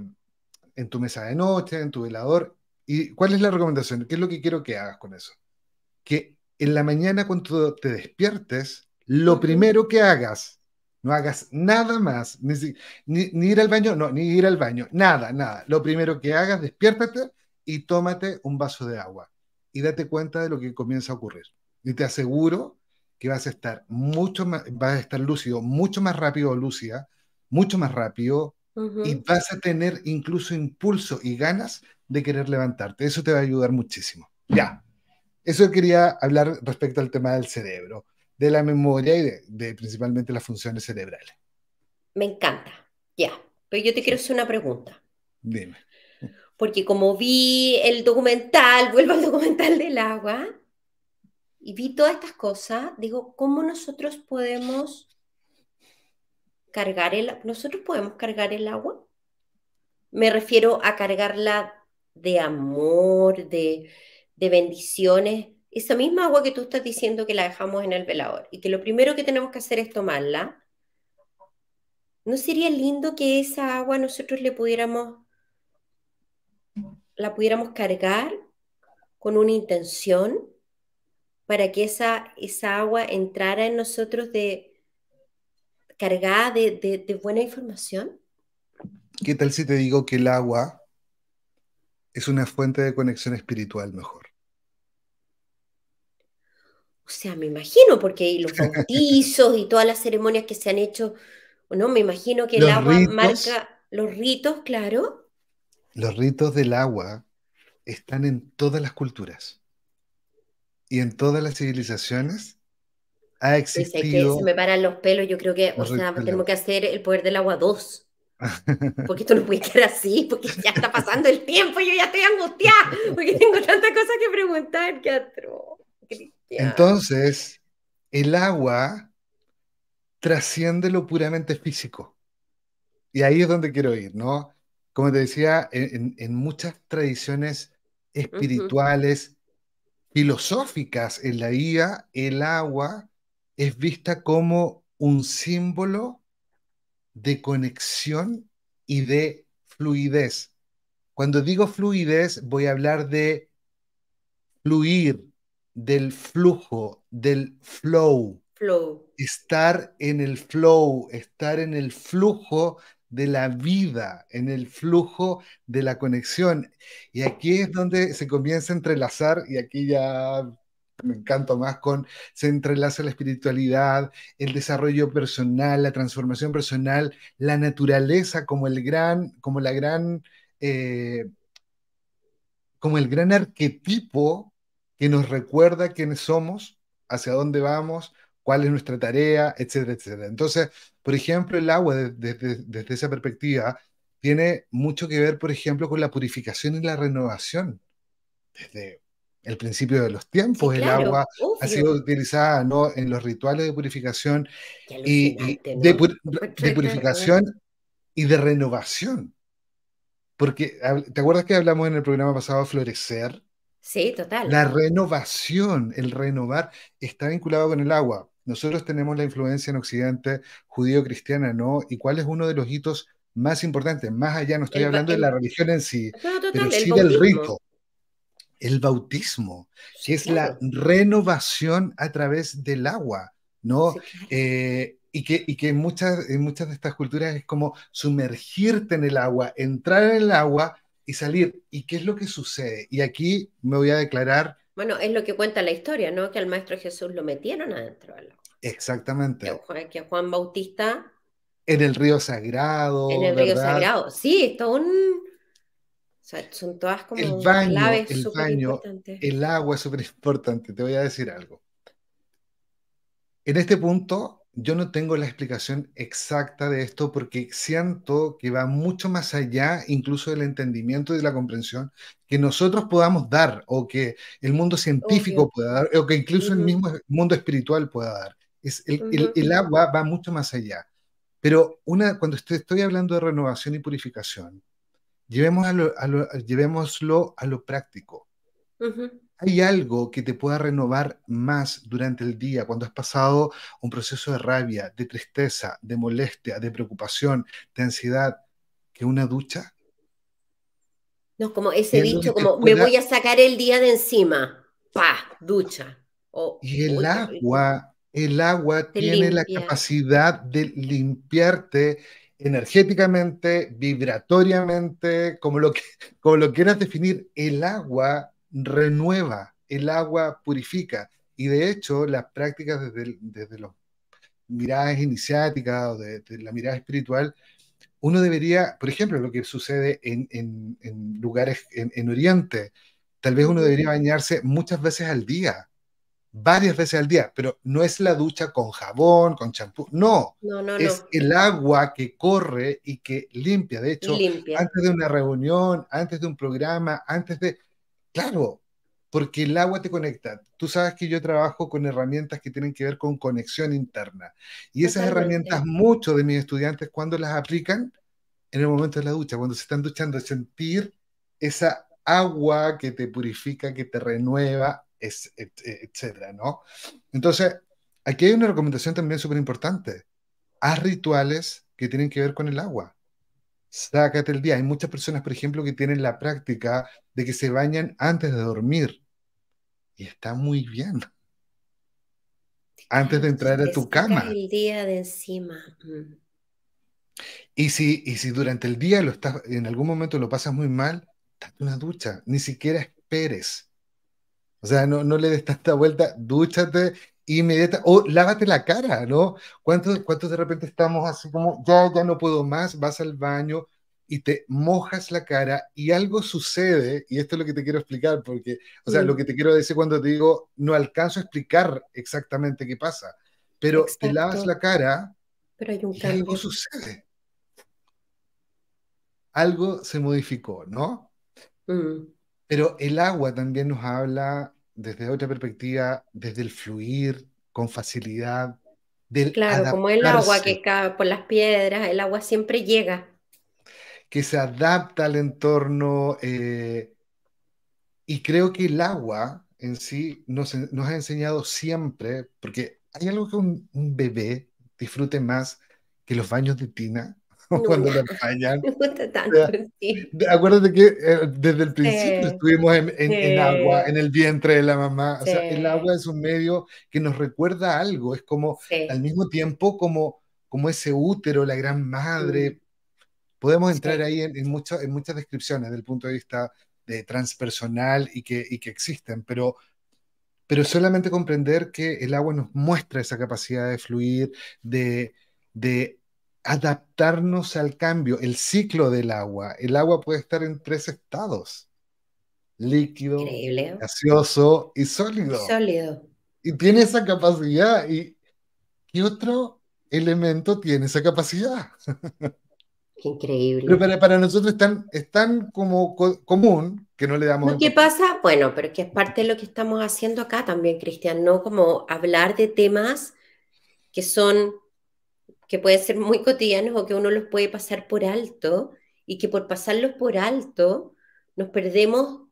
en tu mesa de noche, en tu velador. ¿Y cuál es la recomendación? ¿Qué es lo que quiero que hagas con eso? Que en la mañana cuando te despiertes, lo primero que hagas, no hagas nada más, ni, ni, ir al baño, no, ni ir al baño, nada, nada. Lo primero que hagas, despiértate y tómate un vaso de agua y date cuenta de lo que comienza a ocurrir. Y te aseguro que vas a estar mucho más, vas a estar lúcido, mucho más rápido, lúcida, mucho más rápido, y vas a tener incluso impulso y ganas de querer levantarte. Eso te va a ayudar muchísimo. Ya. Eso quería hablar respecto al tema del cerebro, de la memoria y de, principalmente las funciones cerebrales. Me encanta. Ya. Pero yo te quiero hacer una pregunta. Dime porque como vi el documental, vuelvo al documental del agua, y vi todas estas cosas, digo, ¿cómo nosotros podemos cargar el nosotros podemos cargar el agua? Me refiero a cargarla de amor, de, de bendiciones, esa misma agua que tú estás diciendo que la dejamos en el velador y que lo primero que tenemos que hacer es tomarla. ¿No sería lindo que esa agua nosotros le pudiéramos la pudiéramos cargar con una intención para que esa, esa agua entrara en nosotros de cargada de, buena información? ¿Qué tal si te digo que el agua es una fuente de conexión espiritual mejor? O sea, me imagino, porque los bautizos y todas las ceremonias que se han hecho, ¿no? Me imagino que el agua marca los ritos, claro. Los ritos del agua están en todas las culturas y en todas las civilizaciones ha existido. que se me paran los pelos, yo creo que, o sea, tenemos que hacer el poder del agua 2. Porque esto no puede quedar así, porque ya está pasando el tiempo y yo ya estoy angustiada, porque tengo tantas cosas que preguntar, atro. Entonces, el agua trasciende lo puramente físico. Y ahí es donde quiero ir, ¿no? Como te decía, en, muchas tradiciones espirituales, filosóficas en la IA, el agua es vista como un símbolo de conexión y de fluidez. Cuando digo fluidez, voy a hablar de fluir, del flujo, del flow. Flow. Estar en el flow, estar en el flujo de la vida, en el flujo de la conexión. Y aquí es donde se comienza a entrelazar, y aquí ya me encanto más con, se entrelaza la espiritualidad, el desarrollo personal, la transformación personal, la naturaleza como el gran, como la gran, eh, como el gran arquetipo que nos recuerda quiénes somos, hacia dónde vamos, cuál es nuestra tarea, etcétera, etcétera. Entonces, por ejemplo, el agua desde esa perspectiva tiene mucho que ver, por ejemplo, con la purificación y la renovación. Desde el principio de los tiempos, el agua ha sido utilizada ¿no? en los rituales de purificación y, de, purificación y de renovación. Porque, ¿te acuerdas que hablamos en el programa pasado Florecer? Sí, total. La renovación, el renovar, está vinculado con el agua. Nosotros tenemos la influencia en Occidente judío-cristiana, ¿no? ¿Y cuál es uno de los hitos más importantes? Más allá, no estoy hablando de la religión en sí, pero sí del rito. El bautismo, que es la renovación a través del agua, ¿no? Eh, y que, y que en, muchas, en muchas de estas culturas es como sumergirte en el agua, entrar en el agua y salir. ¿Y qué es lo que sucede? Y aquí me voy a declarar bueno, es lo que cuenta la historia, ¿no? Que al Maestro Jesús lo metieron adentro del agua. Exactamente. Que, Juan Bautista. En el río sagrado. En el río sagrado. Sí, es todo un. O sea, son todas como el baño, el baño, el agua es súper importante. Te voy a decir algo. En este punto, yo no tengo la explicación exacta de esto porque siento que va mucho más allá incluso del entendimiento y de la comprensión que nosotros podamos dar o que el mundo científico pueda dar o que incluso el mismo mundo espiritual pueda dar. Es el, agua va mucho más allá. Pero una, cuando estoy, hablando de renovación y purificación, llevemos a llevémoslo a lo práctico. ¿Hay algo que te pueda renovar más durante el día cuando has pasado un proceso de rabia, de tristeza, de molestia, de preocupación, de ansiedad, que una ducha? No, como ese dicho, como me voy a sacar el día de encima, pa, ducha. y el agua, el agua tiene la capacidad de limpiarte energéticamente, vibratoriamente, como lo, que, como lo quieras definir, el agua renueva, el agua purifica. Y de hecho, las prácticas desde, desde las miradas iniciáticas o desde la mirada espiritual, uno debería, por ejemplo, lo que sucede en, en, lugares en, Oriente, tal vez uno debería bañarse muchas veces al día, varias veces al día, pero no es la ducha con jabón, con champú, no, es el agua que corre y que limpia. De hecho, antes de una reunión, antes de un programa, antes de Claro, porque el agua te conecta. Tú sabes que yo trabajo con herramientas que tienen que ver con conexión interna. Y esas herramientas, muchos de mis estudiantes, cuando las aplican, en el momento de la ducha, cuando se están duchando, sentir esa agua que te purifica, que te renueva, etcétera, ¿no? Entonces, aquí hay una recomendación también súper importante. Haz rituales que tienen que ver con el agua sácate el día. Hay muchas personas, por ejemplo, que tienen la práctica de que se bañan antes de dormir. Y está muy bien. Antes de entrar a tu cama. El día de encima. Mm. Y si, y si durante el día lo estás, en algún momento lo pasas muy mal, date una ducha, ni siquiera esperes. O sea, no, no le des tanta vuelta, dúchate inmediata, o lávate la cara, ¿no? ¿Cuántos, ¿Cuántos de repente estamos así como, ya, ya no puedo más, vas al baño y te mojas la cara y algo sucede, y esto es lo que te quiero explicar, porque, o sea, lo que te quiero decir cuando te digo, no alcanzo a explicar exactamente qué pasa, pero te lavas la cara pero hay un y algo sucede. Algo se modificó, ¿no? Mm. Pero el agua también nos habla desde otra perspectiva, desde el fluir con facilidad, del Claro, como el agua que cae por las piedras, el agua siempre llega. que se adapta al entorno eh, y creo que el agua en sí nos, nos ha enseñado siempre, porque hay algo que un, un bebé disfrute más que los baños de tina cuando lo bañan. Me gusta tanto, sí. Acuérdate que eh, desde el principio estuvimos en, en- en agua, en el vientre de la mamá. O sea, el agua es un medio que nos recuerda algo. Es como, al mismo tiempo, como, como ese útero, la gran madre. Podemos entrar ahí en, en, mucho- en muchas descripciones desde el punto de vista de transpersonal y que, y que existen, pero, pero solamente comprender que el agua nos muestra esa capacidad de fluir, de, de adaptarnos al cambio, el ciclo del agua. El agua puede estar en tres estados, líquido, increíble. gaseoso y sólido. sólido. Y tiene esa capacidad. ¿Y qué otro elemento tiene esa capacidad? Qué Pero increíble. para, para nosotros es tan, es tan como co- común que no le damos importancia. pasa, bueno, pero que es parte de lo que estamos haciendo acá también, Cristian, ¿no? Como hablar de temas que son, que pueden ser muy cotidianos o que uno los puede pasar por alto y que por pasarlos por alto nos perdemos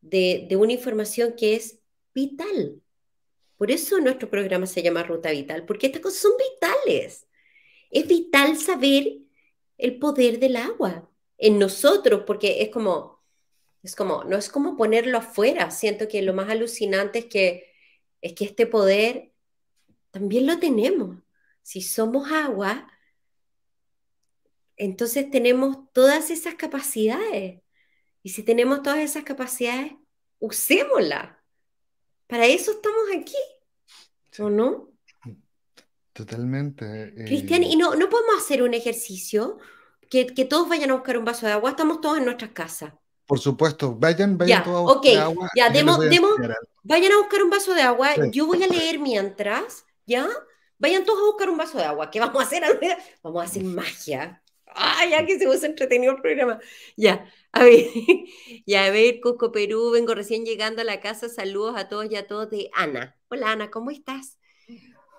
de, de una información que es vital. Por eso nuestro programa se llama Ruta Vital, porque estas cosas son vitales. Es vital saber el poder del agua en nosotros, porque es como, es como, no es como ponerlo afuera. Siento que lo más alucinante es que, es que este poder también lo tenemos. Si somos agua, entonces tenemos todas esas capacidades. Y si tenemos todas esas capacidades, usémoslas. Para eso estamos aquí, ¿o no? Totalmente. Cristian, eh, y no, no podemos hacer un ejercicio que, que todos vayan a buscar un vaso de agua. Estamos todos en nuestras casas. por supuesto, vayan, vayan Ya, todos a ok, buscar agua. ya, enseñar algo. vayan a buscar un vaso de agua. Sí. Yo voy a leer mientras, ¿ya? Vayan todos a buscar un vaso de agua. ¿Qué vamos a hacer? Vamos a hacer magia. ¡Ah, ya que se puso entretenido el programa! Ya, a ver, ya, a ver, Cusco Perú, vengo recién llegando a la casa. Saludos a todos y a todos de Ana. Hola, Ana, ¿cómo estás?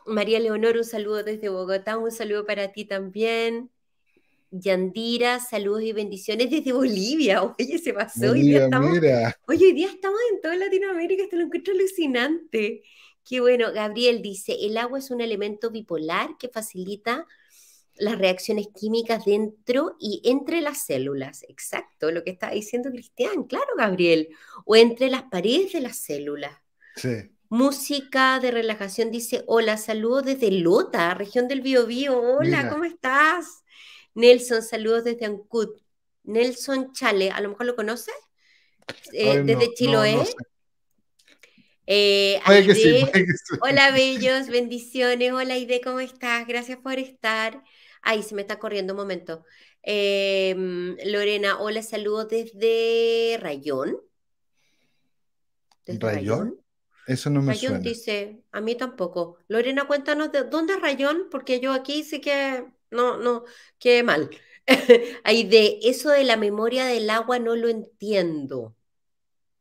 María Leonor, un saludo desde Bogotá, un saludo para ti también. Yandira, saludos y bendiciones desde Bolivia. Oye, se pasó, hoy día Bolivia, estamos, mira. oye, hoy día estamos en toda Latinoamérica, esto lo encuentro alucinante. Qué bueno, Gabriel dice, el agua es un elemento bipolar que facilita las reacciones químicas dentro y entre las células. Exacto, lo que está diciendo Cristian, claro, Gabriel. O entre las paredes de las células. Sí. Música de relajación dice, hola, saludos desde Lota, región del Biobío. Hola, Mira. ¿cómo estás? Nelson, saludos desde Ancud. Nelson Chale, a lo mejor lo conoces, Eh, Ay, no, desde no, Chiloé. no sé. Eh, sí, Aide, sí. hola, bellos, bendiciones. Hola, Aide, ¿cómo estás? Gracias por estar. Ay, se me está corriendo un momento. Eh, Lorena, hola, saludos desde Rayón. ¿Desde ¿Rayón? Rayón? Eso no me Rayón suena. dice, a mí tampoco. Lorena, cuéntanos de dónde es Rayón, porque yo aquí sé que no, no, que mal. Ahí de eso de la memoria del agua no lo entiendo.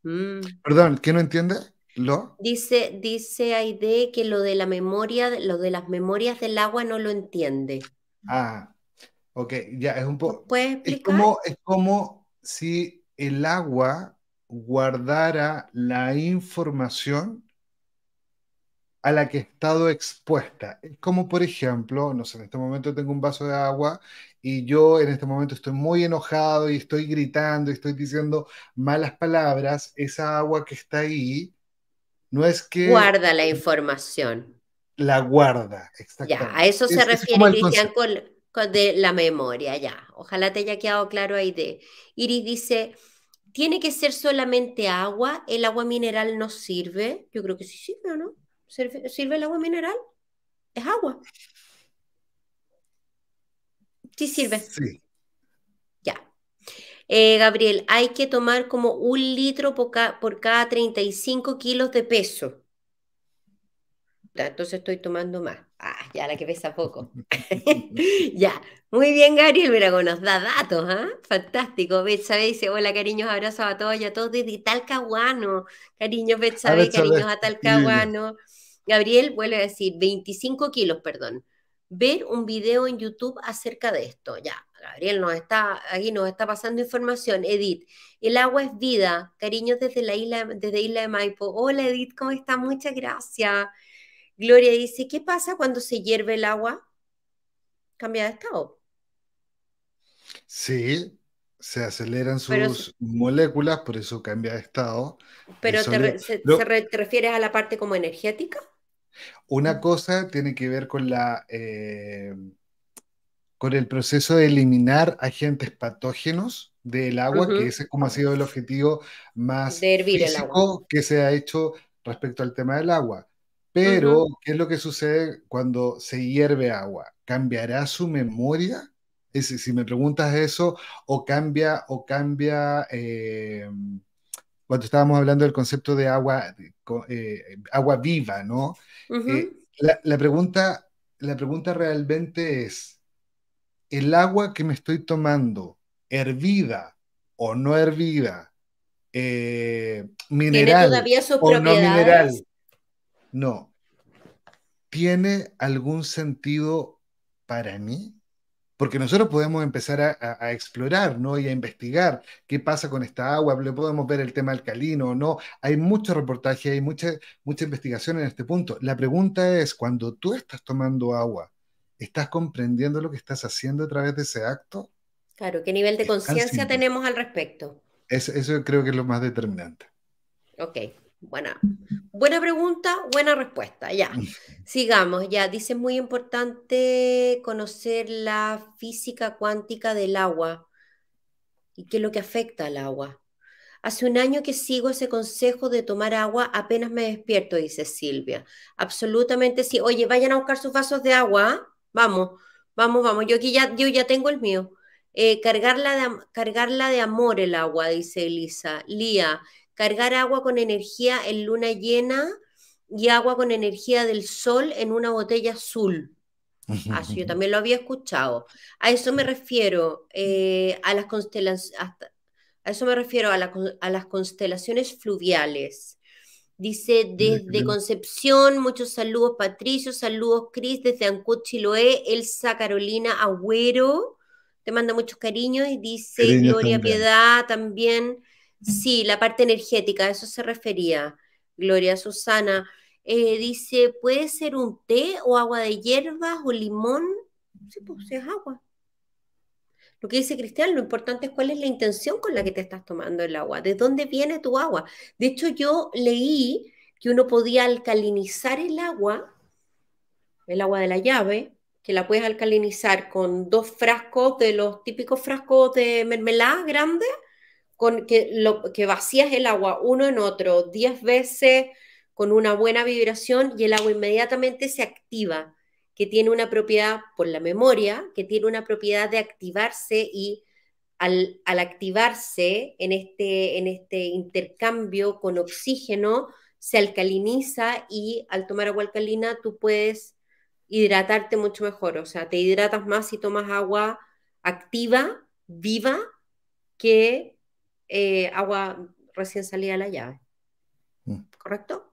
Mm. Perdón, ¿qué no entiende? ¿Lo? Dice, dice Aide que lo de la memoria, lo de las memorias del agua no lo entiende. Ah, ok, ya es un ¿Nos poco. puedes Es explicar? como, es como si el agua guardara la información a la que he estado expuesta. Es como, por ejemplo, no sé, en este momento tengo un vaso de agua y yo en este momento estoy muy enojado y estoy gritando y estoy diciendo malas palabras. Esa agua que está ahí no es que Guarda la información. la guarda, Ya, exactamente. a eso se Es- refiere Cristian con, de la memoria, ya. Ojalá te haya quedado claro ahí de. Iris dice, ¿tiene que ser solamente agua? ¿El agua mineral no sirve? Yo creo que sí sirve, ¿o no? ¿Sirve, ¿Sirve el agua mineral? Es agua. Sí sirve. Sí. Eh, Gabriel, hay que tomar como un litro por, por cada 35 kilos de peso. Entonces estoy tomando más. Ah, ya la que pesa poco. ya. Muy bien, Gabriel. Mira nos da datos, ¿ah? Fantástico. Betsabe dice: Hola, cariños, abrazos a todos y a todos desde Talcahuano. Cariños, Betsabe, cariños a Talcahuano. Gabriel vuelve a decir: 25 kilos, perdón. Ver un video en YouTube acerca de esto. Ya, Gabriel nos está, aquí nos está pasando información. Edith, el agua es vida. Cariños desde la isla, desde Isla de Maipo. Hola, Edith, ¿cómo está? Muchas gracias. Gloria dice, ¿qué pasa cuando se hierve el agua? Cambia de estado. Sí, se aceleran sus moléculas, por eso cambia de estado. ¿Pero te, te, refieres a la parte como energética? Una cosa tiene que ver con la eh, con el proceso de eliminar agentes patógenos del agua, que ese es como ha sido el objetivo más físico que se ha hecho respecto al tema del agua. Pero, ¿qué es lo que sucede cuando se hierve agua? ¿Cambiará su memoria? Es, si me preguntas eso, o cambia, o cambia, eh, cuando estábamos hablando del concepto de agua, eh, agua viva, ¿no? Eh, la, pregunta, la pregunta realmente es, ¿el agua que me estoy tomando, hervida o no hervida, mineral o no mineral? No. ¿Tiene algún sentido para mí? Porque nosotros podemos empezar a, explorar, ¿no? Y a investigar qué pasa con esta agua, le podemos ver el tema alcalino, ¿no? Hay mucho reportaje, hay mucha, mucha investigación en este punto. La pregunta es, cuando tú estás tomando agua, ¿estás comprendiendo lo que estás haciendo a través de ese acto? Claro, ¿qué nivel de conciencia tenemos al respecto? eso creo que es lo más determinante. Ok, Buena, buena pregunta, buena respuesta. Ya, sigamos. Ya, dice muy importante conocer la física cuántica del agua y qué es lo que afecta al agua. Hace un año que sigo ese consejo de tomar agua apenas me despierto, dice Silvia. Absolutamente sí. Oye, vayan a buscar sus vasos de agua. Vamos, vamos, vamos. Yo aquí ya, yo ya tengo el mío. Eh, cargarla, de, cargarla de amor el agua, dice Elisa. Lía, cargar agua con energía en luna llena y agua con energía del sol en una botella azul. Ah, yo también lo había escuchado. A eso me refiero, eh, a, las a eso me refiero a, las constelaciones fluviales. Dice desde Concepción, muchos saludos Patricio, saludos Cris, desde Ancud, Chiloé, Elsa Carolina Agüero, te manda muchos cariños y dice Gloria Piedad también Sí, la parte energética, a eso se refería. Gloria Susana. Eh, dice, ¿puede ser un té o agua de hierbas o limón? Sí, pues es agua. Lo que dice Cristian, lo importante es cuál es la intención con la que te estás tomando el agua, de dónde viene tu agua. De hecho, yo leí que uno podía alcalinizar el agua, el agua de la llave, que la puedes alcalinizar con dos frascos de los típicos frascos de mermelada grandes con que, vacías el agua uno en otro 10 veces con una buena vibración y el agua inmediatamente se activa, que tiene una propiedad por la memoria, que tiene una propiedad de activarse y al, activarse en este, en este intercambio con oxígeno, se alcaliniza y al tomar agua alcalina tú puedes hidratarte mucho mejor, o sea, te hidratas más si tomas agua activa, viva, que eh, agua recién salida de la llave. Mm. ¿Correcto?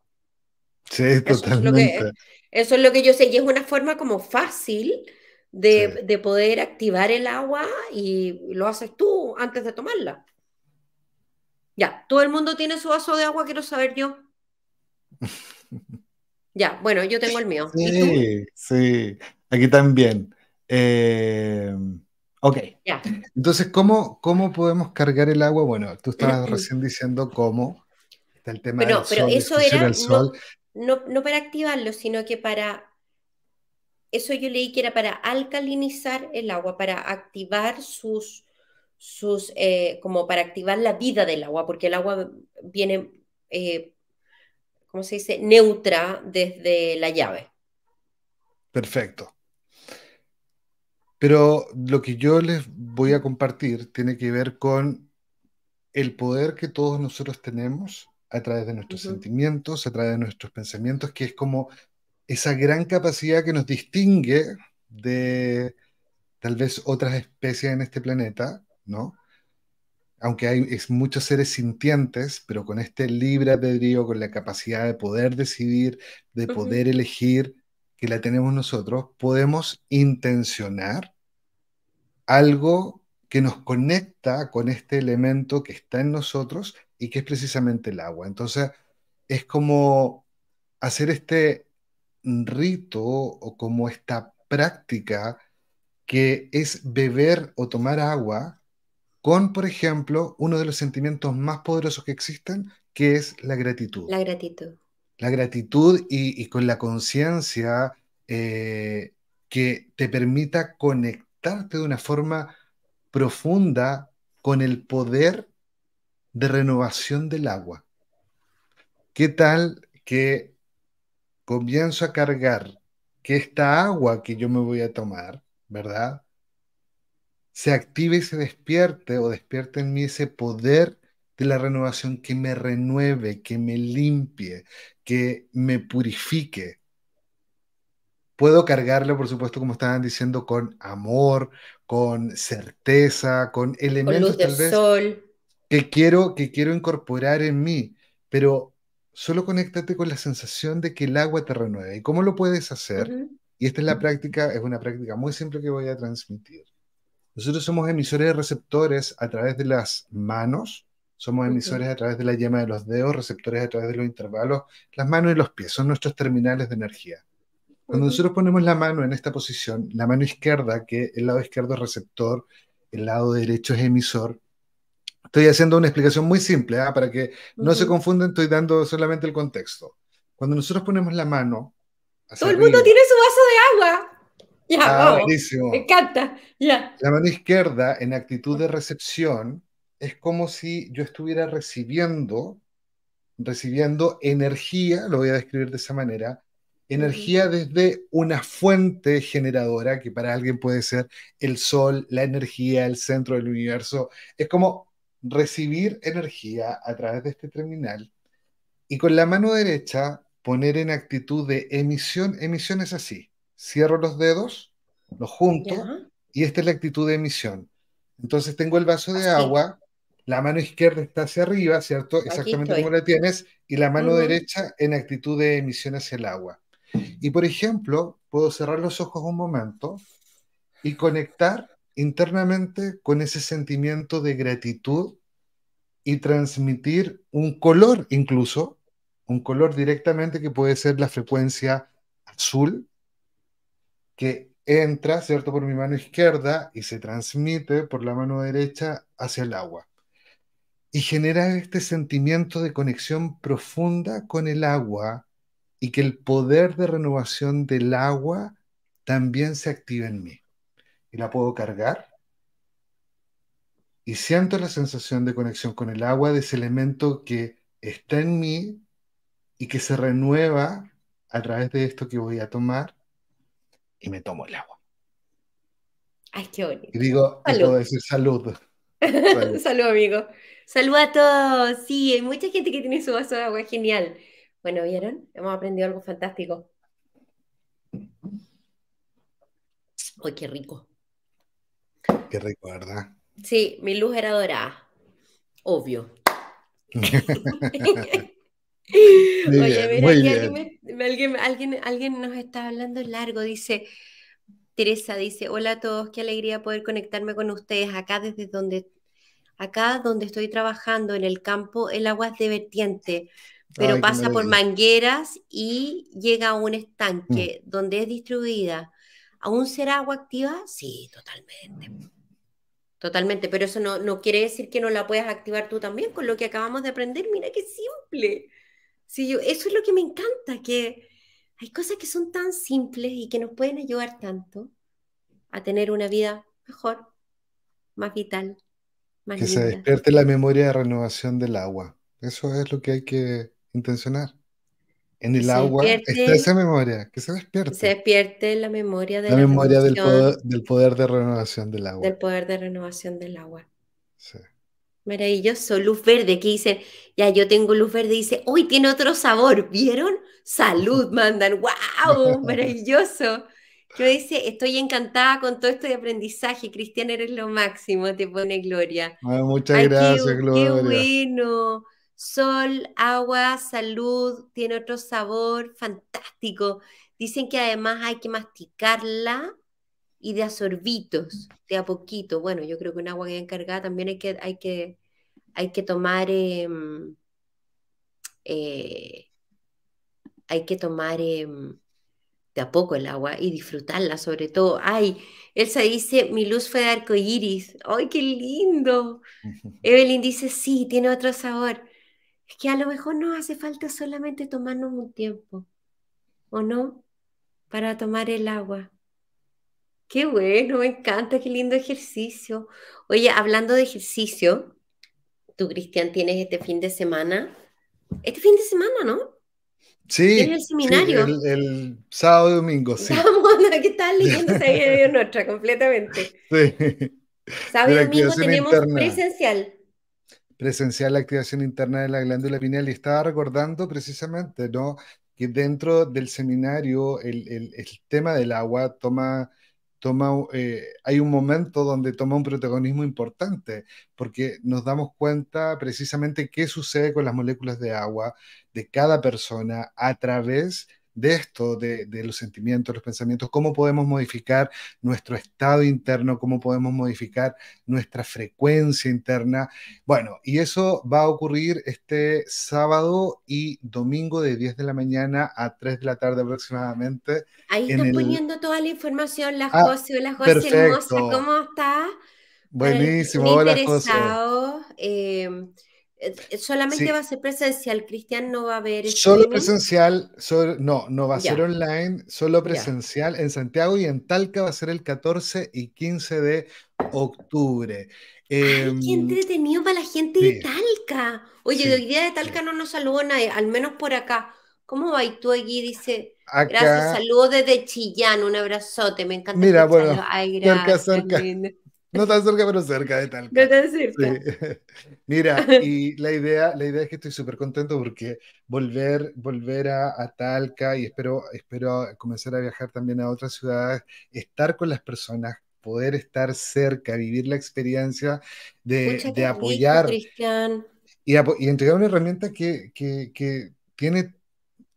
Sí, totalmente. Eso es, lo que, yo sé, y es una forma como fácil de, poder activar el agua y lo haces tú antes de tomarla. Ya, todo el mundo tiene su vaso de agua, quiero saber yo. ya, bueno, yo tengo el mío. Sí, sí, aquí también. Eh, Ok. Entonces, ¿cómo, ¿cómo podemos cargar el agua? Bueno, tú estabas recién diciendo cómo. Está el tema pero, pero eso era no, no, para activarlo, sino que para eso yo leí que era para alcalinizar el agua, para activar sus, sus eh, como para activar la vida del agua, porque el agua viene, eh, ¿cómo se dice?, neutra desde la llave. Perfecto. Pero lo que yo les voy a compartir tiene que ver con el poder que todos nosotros tenemos a través de nuestros sentimientos, a través de nuestros pensamientos, que es como esa gran capacidad que nos distingue de tal vez otras especies en este planeta, ¿no? Aunque hay es muchos seres sintientes, pero con este libre albedrío, con la capacidad de poder decidir, de poder elegir, que la tenemos nosotros, podemos intencionar algo que nos conecta con este elemento que está en nosotros y que es precisamente el agua. Entonces, es como hacer este rito o como esta práctica que es beber o tomar agua con, por ejemplo, uno de los sentimientos más poderosos que existen, que es la gratitud. La gratitud. La gratitud y, con la conciencia eh, que te permita conectarte de una forma profunda con el poder de renovación del agua. ¿Qué tal que comienzo a cargar que esta agua que yo me voy a tomar, ¿verdad? Se active y se despierte o despierte en mí ese poder de la renovación que me renueve, que me limpie, que me purifique. Puedo cargarlo, por supuesto, como estaban diciendo, con amor, con certeza, con elementos tal vez sol. Que quiero que quiero incorporar en mí, pero solo conéctate con la sensación de que el agua te renueva. ¿Y cómo lo puedes hacer? Y esta es la práctica, es una práctica muy simple que voy a transmitir. Nosotros somos emisores de receptores a través de las manos, somos emisores a través de la yema de los dedos, receptores a través de los intervalos, las manos y los pies, son nuestros terminales de energía. Cuando nosotros ponemos la mano en esta posición, la mano izquierda, que el lado izquierdo es receptor, el lado derecho es emisor, estoy haciendo una explicación muy simple, ¿ah? para que no se confunden, estoy dando solamente el contexto. Cuando nosotros ponemos la mano... Todo el mundo tiene su vaso de agua. Ya, ah, Me encanta. Ya. La mano izquierda, en actitud de recepción, es como si yo estuviera recibiendo, recibiendo energía, lo voy a describir de esa manera, energía desde una fuente generadora, que para alguien puede ser el sol, la energía, el centro del universo. Es como recibir energía a través de este terminal y con la mano derecha poner en actitud de emisión. Emisión es así. Cierro los dedos, los junto y esta es la actitud de emisión. Entonces tengo el vaso de agua, la mano izquierda está hacia arriba, ¿cierto? Exactamente como la tienes, y la mano derecha en actitud de emisión hacia el agua. Y por ejemplo, puedo cerrar los ojos un momento y conectar internamente con ese sentimiento de gratitud y transmitir un color incluso, un color directamente que puede ser la frecuencia azul, que entra, ¿cierto?, por mi mano izquierda y se transmite por la mano derecha hacia el agua. Y genera este sentimiento de conexión profunda con el agua y que el poder de renovación del agua también se active en mí. Y la puedo cargar y siento la sensación de conexión con el agua, de ese elemento que está en mí y que se renueva a través de esto que voy a tomar y me tomo el agua. Ay, qué bonito. Y digo, puedo decir salud. Salud. amigo. Salud a todos. Sí, hay mucha gente que tiene su vaso de agua, genial. Bueno, ¿vieron? Hemos aprendido algo fantástico. Uy, qué rico. Qué rico, ¿verdad? Sí, mi luz era dorada. Obvio. Oye, mira, alguien, alguien, nos está hablando largo, dice, Teresa dice, hola a todos, qué alegría poder conectarme con ustedes acá desde donde, acá donde estoy trabajando en el campo, el agua es de vertiente, pero pasa por mangueras y llega a un estanque mm. donde es distribuida. ¿Aún será agua activa? Sí, totalmente. Totalmente, pero eso no, quiere decir que no la puedas activar tú también con lo que acabamos de aprender. Mira qué simple. Sí, yo, eso es lo que me encanta, que hay cosas que son tan simples y que nos pueden ayudar tanto a tener una vida mejor, más vital, más Que se despierte la memoria de renovación del agua. Eso es lo que hay que intencionar. En el agua está esa memoria, que se despierte. Se despierte la memoria de la, memoria del poder, del poder, de renovación del agua. Del poder de renovación del agua. Sí. Maravilloso, luz verde, que dice, ya yo tengo luz verde, dice, hoy tiene otro sabor, ¿vieron? Salud, mandan, wow, maravilloso. Yo dice, estoy encantada con todo esto de aprendizaje, Cristian, eres lo máximo, te pone Gloria. muchas gracias, Gloria. Qué bueno sol, agua, salud, tiene otro sabor fantástico. Dicen que además hay que masticarla y de a sorbitos, de a poquito. Bueno, yo creo que un agua bien cargada también hay que, hay que, hay que tomar, em, eh, hay que tomar em, de a poco el agua y disfrutarla sobre todo. Ay, Elsa dice, mi luz fue de arco iris. ¡Ay, qué lindo! Evelyn dice, sí, tiene otro sabor que a lo mejor nos hace falta solamente tomarnos un tiempo, ¿o no? Para tomar el agua. Qué bueno, me encanta, qué lindo ejercicio. Oye, hablando de ejercicio, tú, Cristian, tienes este fin de semana. Este fin de semana, ¿no? Sí. el seminario. el, sábado y domingo, sí. Vamos, que estás leyendo esa nuestra completamente. Sí. Sábado y domingo tenemos presencial presencial la activación interna de la glándula pineal y estaba recordando precisamente, ¿no? Que dentro del seminario el, el, tema del agua toma, toma eh, hay un momento donde toma un protagonismo importante, porque nos damos cuenta precisamente qué sucede con las moléculas de agua de cada persona a través de de esto, de, los sentimientos, los pensamientos, cómo podemos modificar nuestro estado interno, cómo podemos modificar nuestra frecuencia interna. Bueno, y eso va a ocurrir este sábado y domingo de 10 de la mañana a 3 de la tarde aproximadamente. Ahí están poniendo toda la información, las ah, José, la José hermosa, ¿cómo está? Buenísimo, hola José. Eh, eh, solamente va a ser presencial, Cristian, no va a haber. Solo presencial, no, no va a ser online, solo presencial en Santiago y en Talca va a ser el 14 y 15 de octubre. Ay, qué em, entretenido para la gente de Talca. Oye, de hoy día de Talca no nos saludó nadie, al menos por acá. ¿Cómo va? Y tú allí dice, gracias, saludos desde Chillán, un abrazote, me encanta. Mira, bueno, Ay, gracias, cerca, cerca. No tan cerca, pero cerca de Talca. No tan cerca. Mira, y la idea, la idea es que estoy súper contento porque volver, volver a, Talca y espero, espero comenzar a viajar también a otras ciudades, estar con las personas, poder estar cerca, vivir la experiencia de, de apoyar y, y, entregar una herramienta que, que, que tiene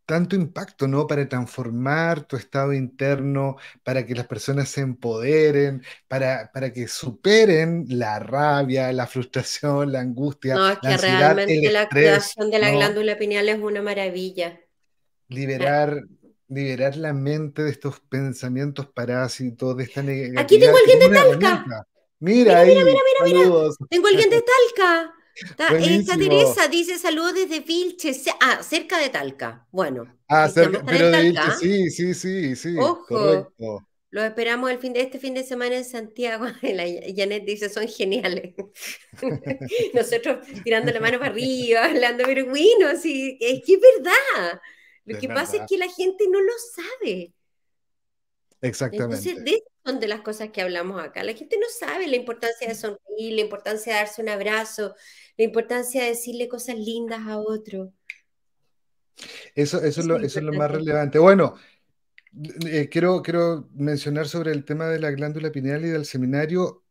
tanto impacto, ¿no? Para transformar tu estado interno, para que las personas se empoderen, para, para que superen la rabia, la frustración, la angustia. No, es que realmente la activación de la glándula pineal es una maravilla. Liberar, liberar la mente de estos pensamientos parásitos, de esta negatividad. Aquí tengo alguien de Talca. Mira, mira, mira, mira, mira, Tengo alguien de Talca. Está, Teresa dice saludos desde Vilche, ah, cerca de Talca. Bueno. Ah, cerca, pero de Vilche, sí, sí, sí, sí. Ojo. Lo esperamos el fin de este fin de semana en Santiago. La Janet dice, son geniales. Nosotros tirando la mano para arriba, hablando, bueno, sí, es que es verdad. Lo que pasa es que la gente no lo sabe. Exactamente. Entonces, de son de las cosas que hablamos acá. La gente no sabe la importancia de sonreír, la importancia de darse un abrazo, la importancia de decirle cosas lindas a otro. Eso, eso, es, lo, eso es lo más relevante. Bueno, eh, quiero, quiero mencionar sobre el tema de la glándula pineal y del seminario.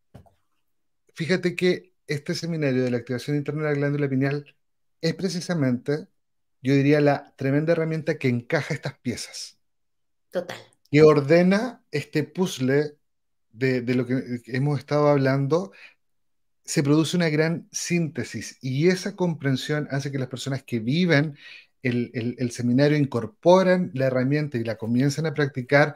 Fíjate que este seminario de la activación interna de la glándula pineal es precisamente, yo diría, la tremenda herramienta que encaja estas piezas. Total que ordena este puzzle de, lo que hemos estado hablando, se produce una gran síntesis y esa comprensión hace que las personas que viven el, seminario incorporen la herramienta y la comiencen a practicar,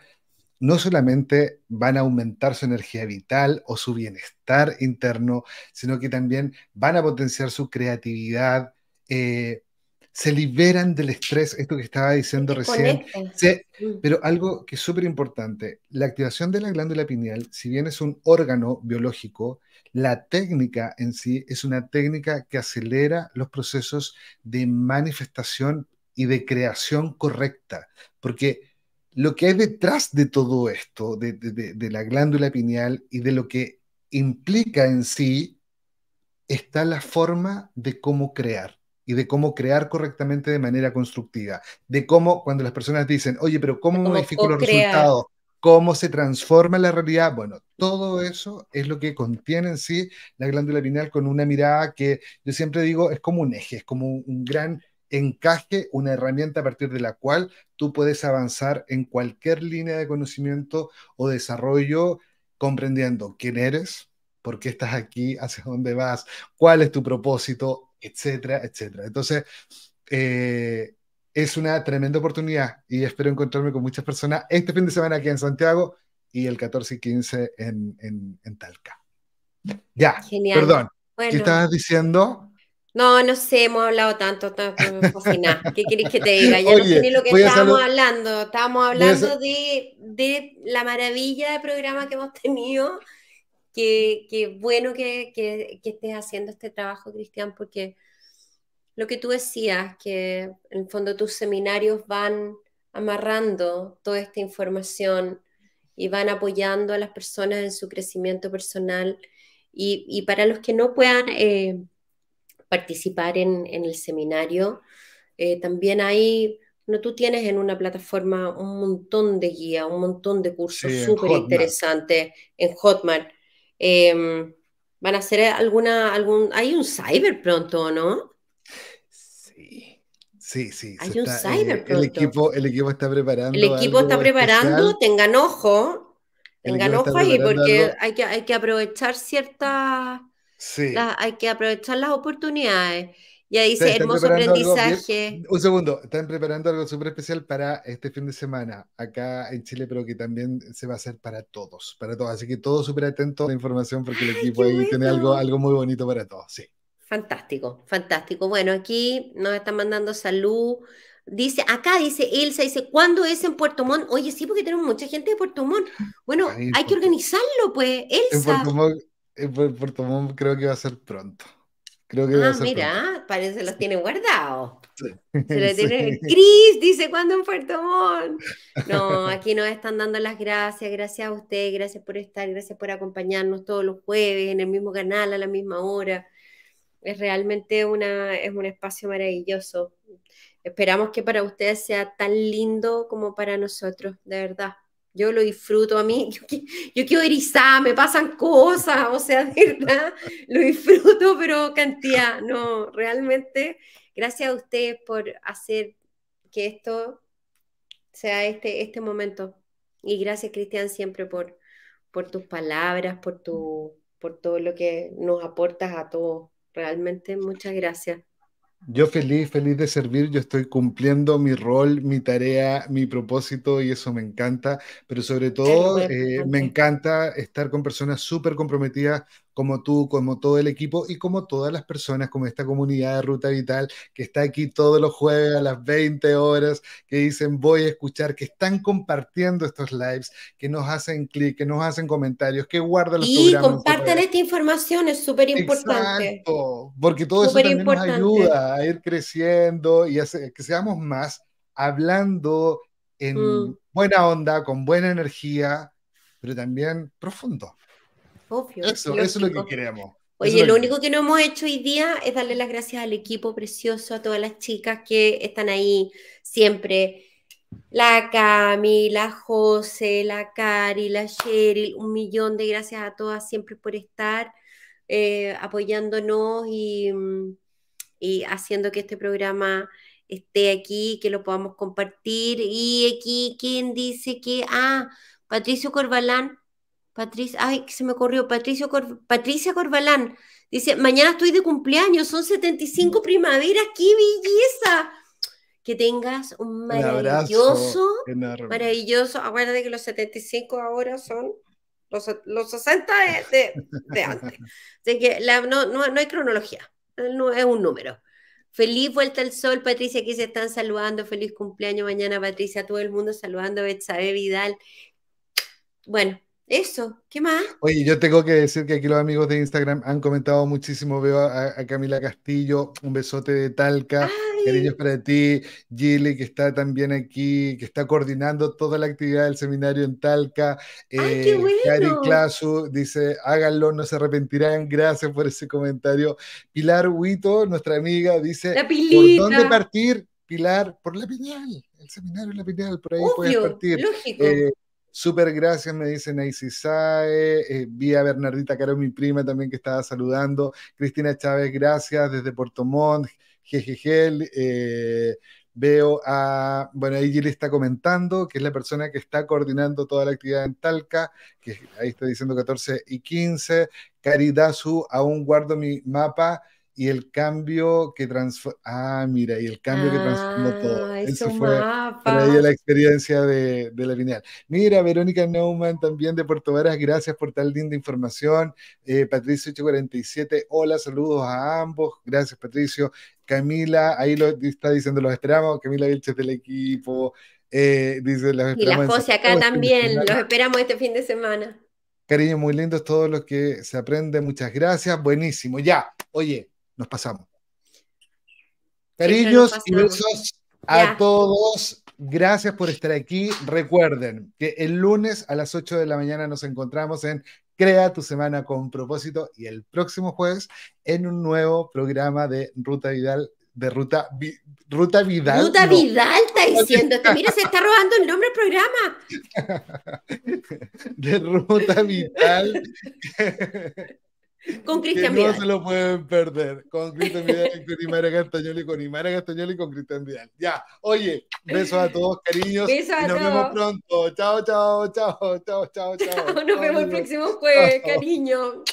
no solamente van a aumentar su energía vital o su bienestar interno, sino que también van a potenciar su creatividad, eh, se liberan del estrés, esto que estaba diciendo recién. Mm. pero algo que es súper importante, la activación de la glándula pineal, si bien es un órgano biológico, la técnica en sí es una técnica que acelera los procesos de manifestación y de creación correcta, porque lo que hay detrás de todo esto, de, de la glándula pineal y de lo que implica en sí, está la forma de cómo crear y de cómo crear correctamente de manera constructiva, de cómo cuando las personas dicen, oye, pero ¿cómo modifico los resultados? ¿Cómo se transforma la realidad? Bueno, todo eso es lo que contiene en sí la glándula pineal con una mirada que yo siempre digo es como un eje, es como un gran encaje, una herramienta a partir de la cual tú puedes avanzar en cualquier línea de conocimiento o desarrollo comprendiendo quién eres, por qué estás aquí, hacia dónde vas, cuál es tu propósito, etcétera, etcétera. Entonces, eh, es una tremenda oportunidad y espero encontrarme con muchas personas este fin de semana aquí en Santiago y el 14 y 15 en, en, Talca. Ya, Genial. perdón. ¿Qué estabas diciendo? No, no sé, hemos hablado tanto, tanto ¿Qué querés que te diga? Ya no sé ni lo que estábamos hablando. Estábamos hablando de, de, la maravilla de programa que hemos tenido Qué, bueno que, que, estés haciendo este trabajo, Cristian, porque lo que tú decías, que en el fondo tus seminarios van amarrando toda esta información y van apoyando a las personas en su crecimiento personal. Y, y para los que no puedan eh, participar en, en, el seminario, eh, también hay, no, tú tienes en una plataforma un montón de guías, un montón de cursos súper interesantes en Hotmart. Em, ¿Van a hacer alguna, algún, hay un cyber pronto, no? Sí, sí, sí. Hay un cyber eh, pronto. El equipo, el equipo está preparando. El equipo está preparando, tengan ojo, tengan ojo ahí, porque hay que, hay que aprovechar ciertas, sí. hay que aprovechar las oportunidades. Ya dice, hermoso aprendizaje. un segundo, están preparando algo súper especial para este fin de semana acá en Chile, pero que también se va a hacer para todos, para todos. Así que todos súper atentos a la información porque el equipo ahí tiene algo, algo muy bonito para todos, sí. Fantástico, fantástico. Bueno, aquí nos están mandando salud. Dice, acá dice Elsa, dice, ¿cuándo es en Puerto Montt? Oye, sí, porque tenemos mucha gente de Puerto Montt. Bueno, hay que organizarlo, pues, Elsa. En Puerto Montt creo que va a ser pronto. Creo que ah, mira, parece que los tiene guardados. Se lo tiene. Cris dice cuándo en Puerto Montt. No, aquí nos están dando las gracias. Gracias a usted, gracias por estar, gracias por acompañarnos todos los jueves en el mismo canal a la misma hora. Es realmente una, es un espacio maravilloso. Esperamos que para ustedes sea tan lindo como para nosotros, de verdad yo lo disfruto a mí, yo, quiero erizar, me pasan cosas, o sea, de verdad, lo disfruto, pero cantidad, no, realmente, gracias a ustedes por hacer que esto sea este, este momento. Y gracias, Cristian, siempre por, por tus palabras, por, tu, por todo lo que nos aportas a todos. Realmente, muchas gracias. Yo feliz, feliz de servir, yo estoy cumpliendo mi rol, mi tarea, mi propósito y eso me encanta, pero sobre todo eh, me encanta estar con personas súper comprometidas como tú, como todo el equipo y como todas las personas, como esta comunidad de Ruta Vital que está aquí todos los jueves a las 20 horas, que dicen voy a escuchar, que están compartiendo estos lives, que nos hacen clic, que nos hacen comentarios, que guardan los y compartan esta información, es súper importante. Exacto, porque todo eso también nos ayuda a ir creciendo y a que seamos más hablando en mm. buena onda, con buena energía, pero también profundo. Obvio. Eso, es lo que queremos. Oye, lo, único que no hemos hecho hoy día es darle las gracias al equipo precioso, a todas las chicas que están ahí siempre. La Cami, la José, la Cari, la Cheryl, un millón de gracias a todas siempre por estar eh, apoyándonos y, mm, y haciendo que este programa esté aquí, que lo podamos compartir. Y aquí, ¿quién dice que? Ah, Patricio Corbalán Patricia, ay, se me ocurrió, Patricio Patricia Corbalán. Dice, mañana estoy de cumpleaños, son 75 primaveras, qué belleza. Que tengas un maravilloso, maravilloso, acuérdate que los 75 ahora son los, 60 de, antes. Así que no, no, hay cronología, no es un número. Feliz vuelta al sol, Patricia, aquí se están saludando. Feliz cumpleaños mañana, Patricia. Todo el mundo saludando. Betsabe Vidal. Bueno, eso, ¿qué más? Oye, yo tengo que decir que aquí los amigos de Instagram han comentado muchísimo. Veo a, Camila Castillo, un besote de Talca, cariños para ti. Gilly, que está también aquí, que está coordinando toda la actividad del seminario en Talca. ¡Ay, qué bueno! Cari Clasu dice: háganlo, no se arrepentirán. Gracias por ese comentario. Pilar Huito, nuestra amiga, dice: ¿por dónde partir? Pilar, por la Piñal, el seminario en la Piñal, por ahí puedes partir. Lógico. Eh, Súper gracias, me dice Naisi Sae. Eh, vi a Bernardita Caro, mi prima también que estaba saludando. Cristina Chávez, gracias desde Puerto Montt. Jejeje. Eh, veo a, bueno, ahí Gil está comentando, que es la persona que está coordinando toda la actividad en Talca, que ahí está diciendo 14 y 15. Caridasu, aún guardo mi mapa y el cambio que transformó. Ah, mira, y el cambio que transformó todo. Ah, eso fue para ella la experiencia de, de, la lineal. Mira, Verónica Neumann también de Puerto Varas, gracias por tal linda información. Eh, Patricio 847, hola, saludos a ambos. Gracias, Patricio. Camila, ahí lo está diciendo, los esperamos. Camila Vilches del equipo. Eh, dice, los. Y la José acá también, los esperamos este fin de semana. Cariño, muy lindos todos los que se aprenden. Muchas gracias. Buenísimo. Ya, oye, nos pasamos. Cariños y besos a todos. Gracias por estar aquí. Recuerden que el lunes a las 8 de la mañana nos encontramos en Crea tu semana con propósito y el próximo jueves en un nuevo programa de Ruta Vidal de Ruta, Ruta Vidal. Ruta Vidal está diciendo. Mira, se está robando el nombre del programa. de Ruta Vidal. Con Cristian Vidal. No se lo pueden perder. Con Cristian Vidal, con Imara Castañoli, con Imara Castañoli y con Cristian Vidal. Ya, oye, besos a todos, cariños. Besos a y nos todos. vemos pronto. Chao, chao, chao, chao, chao, chao. Nos vemos el próximo jueves, cariño.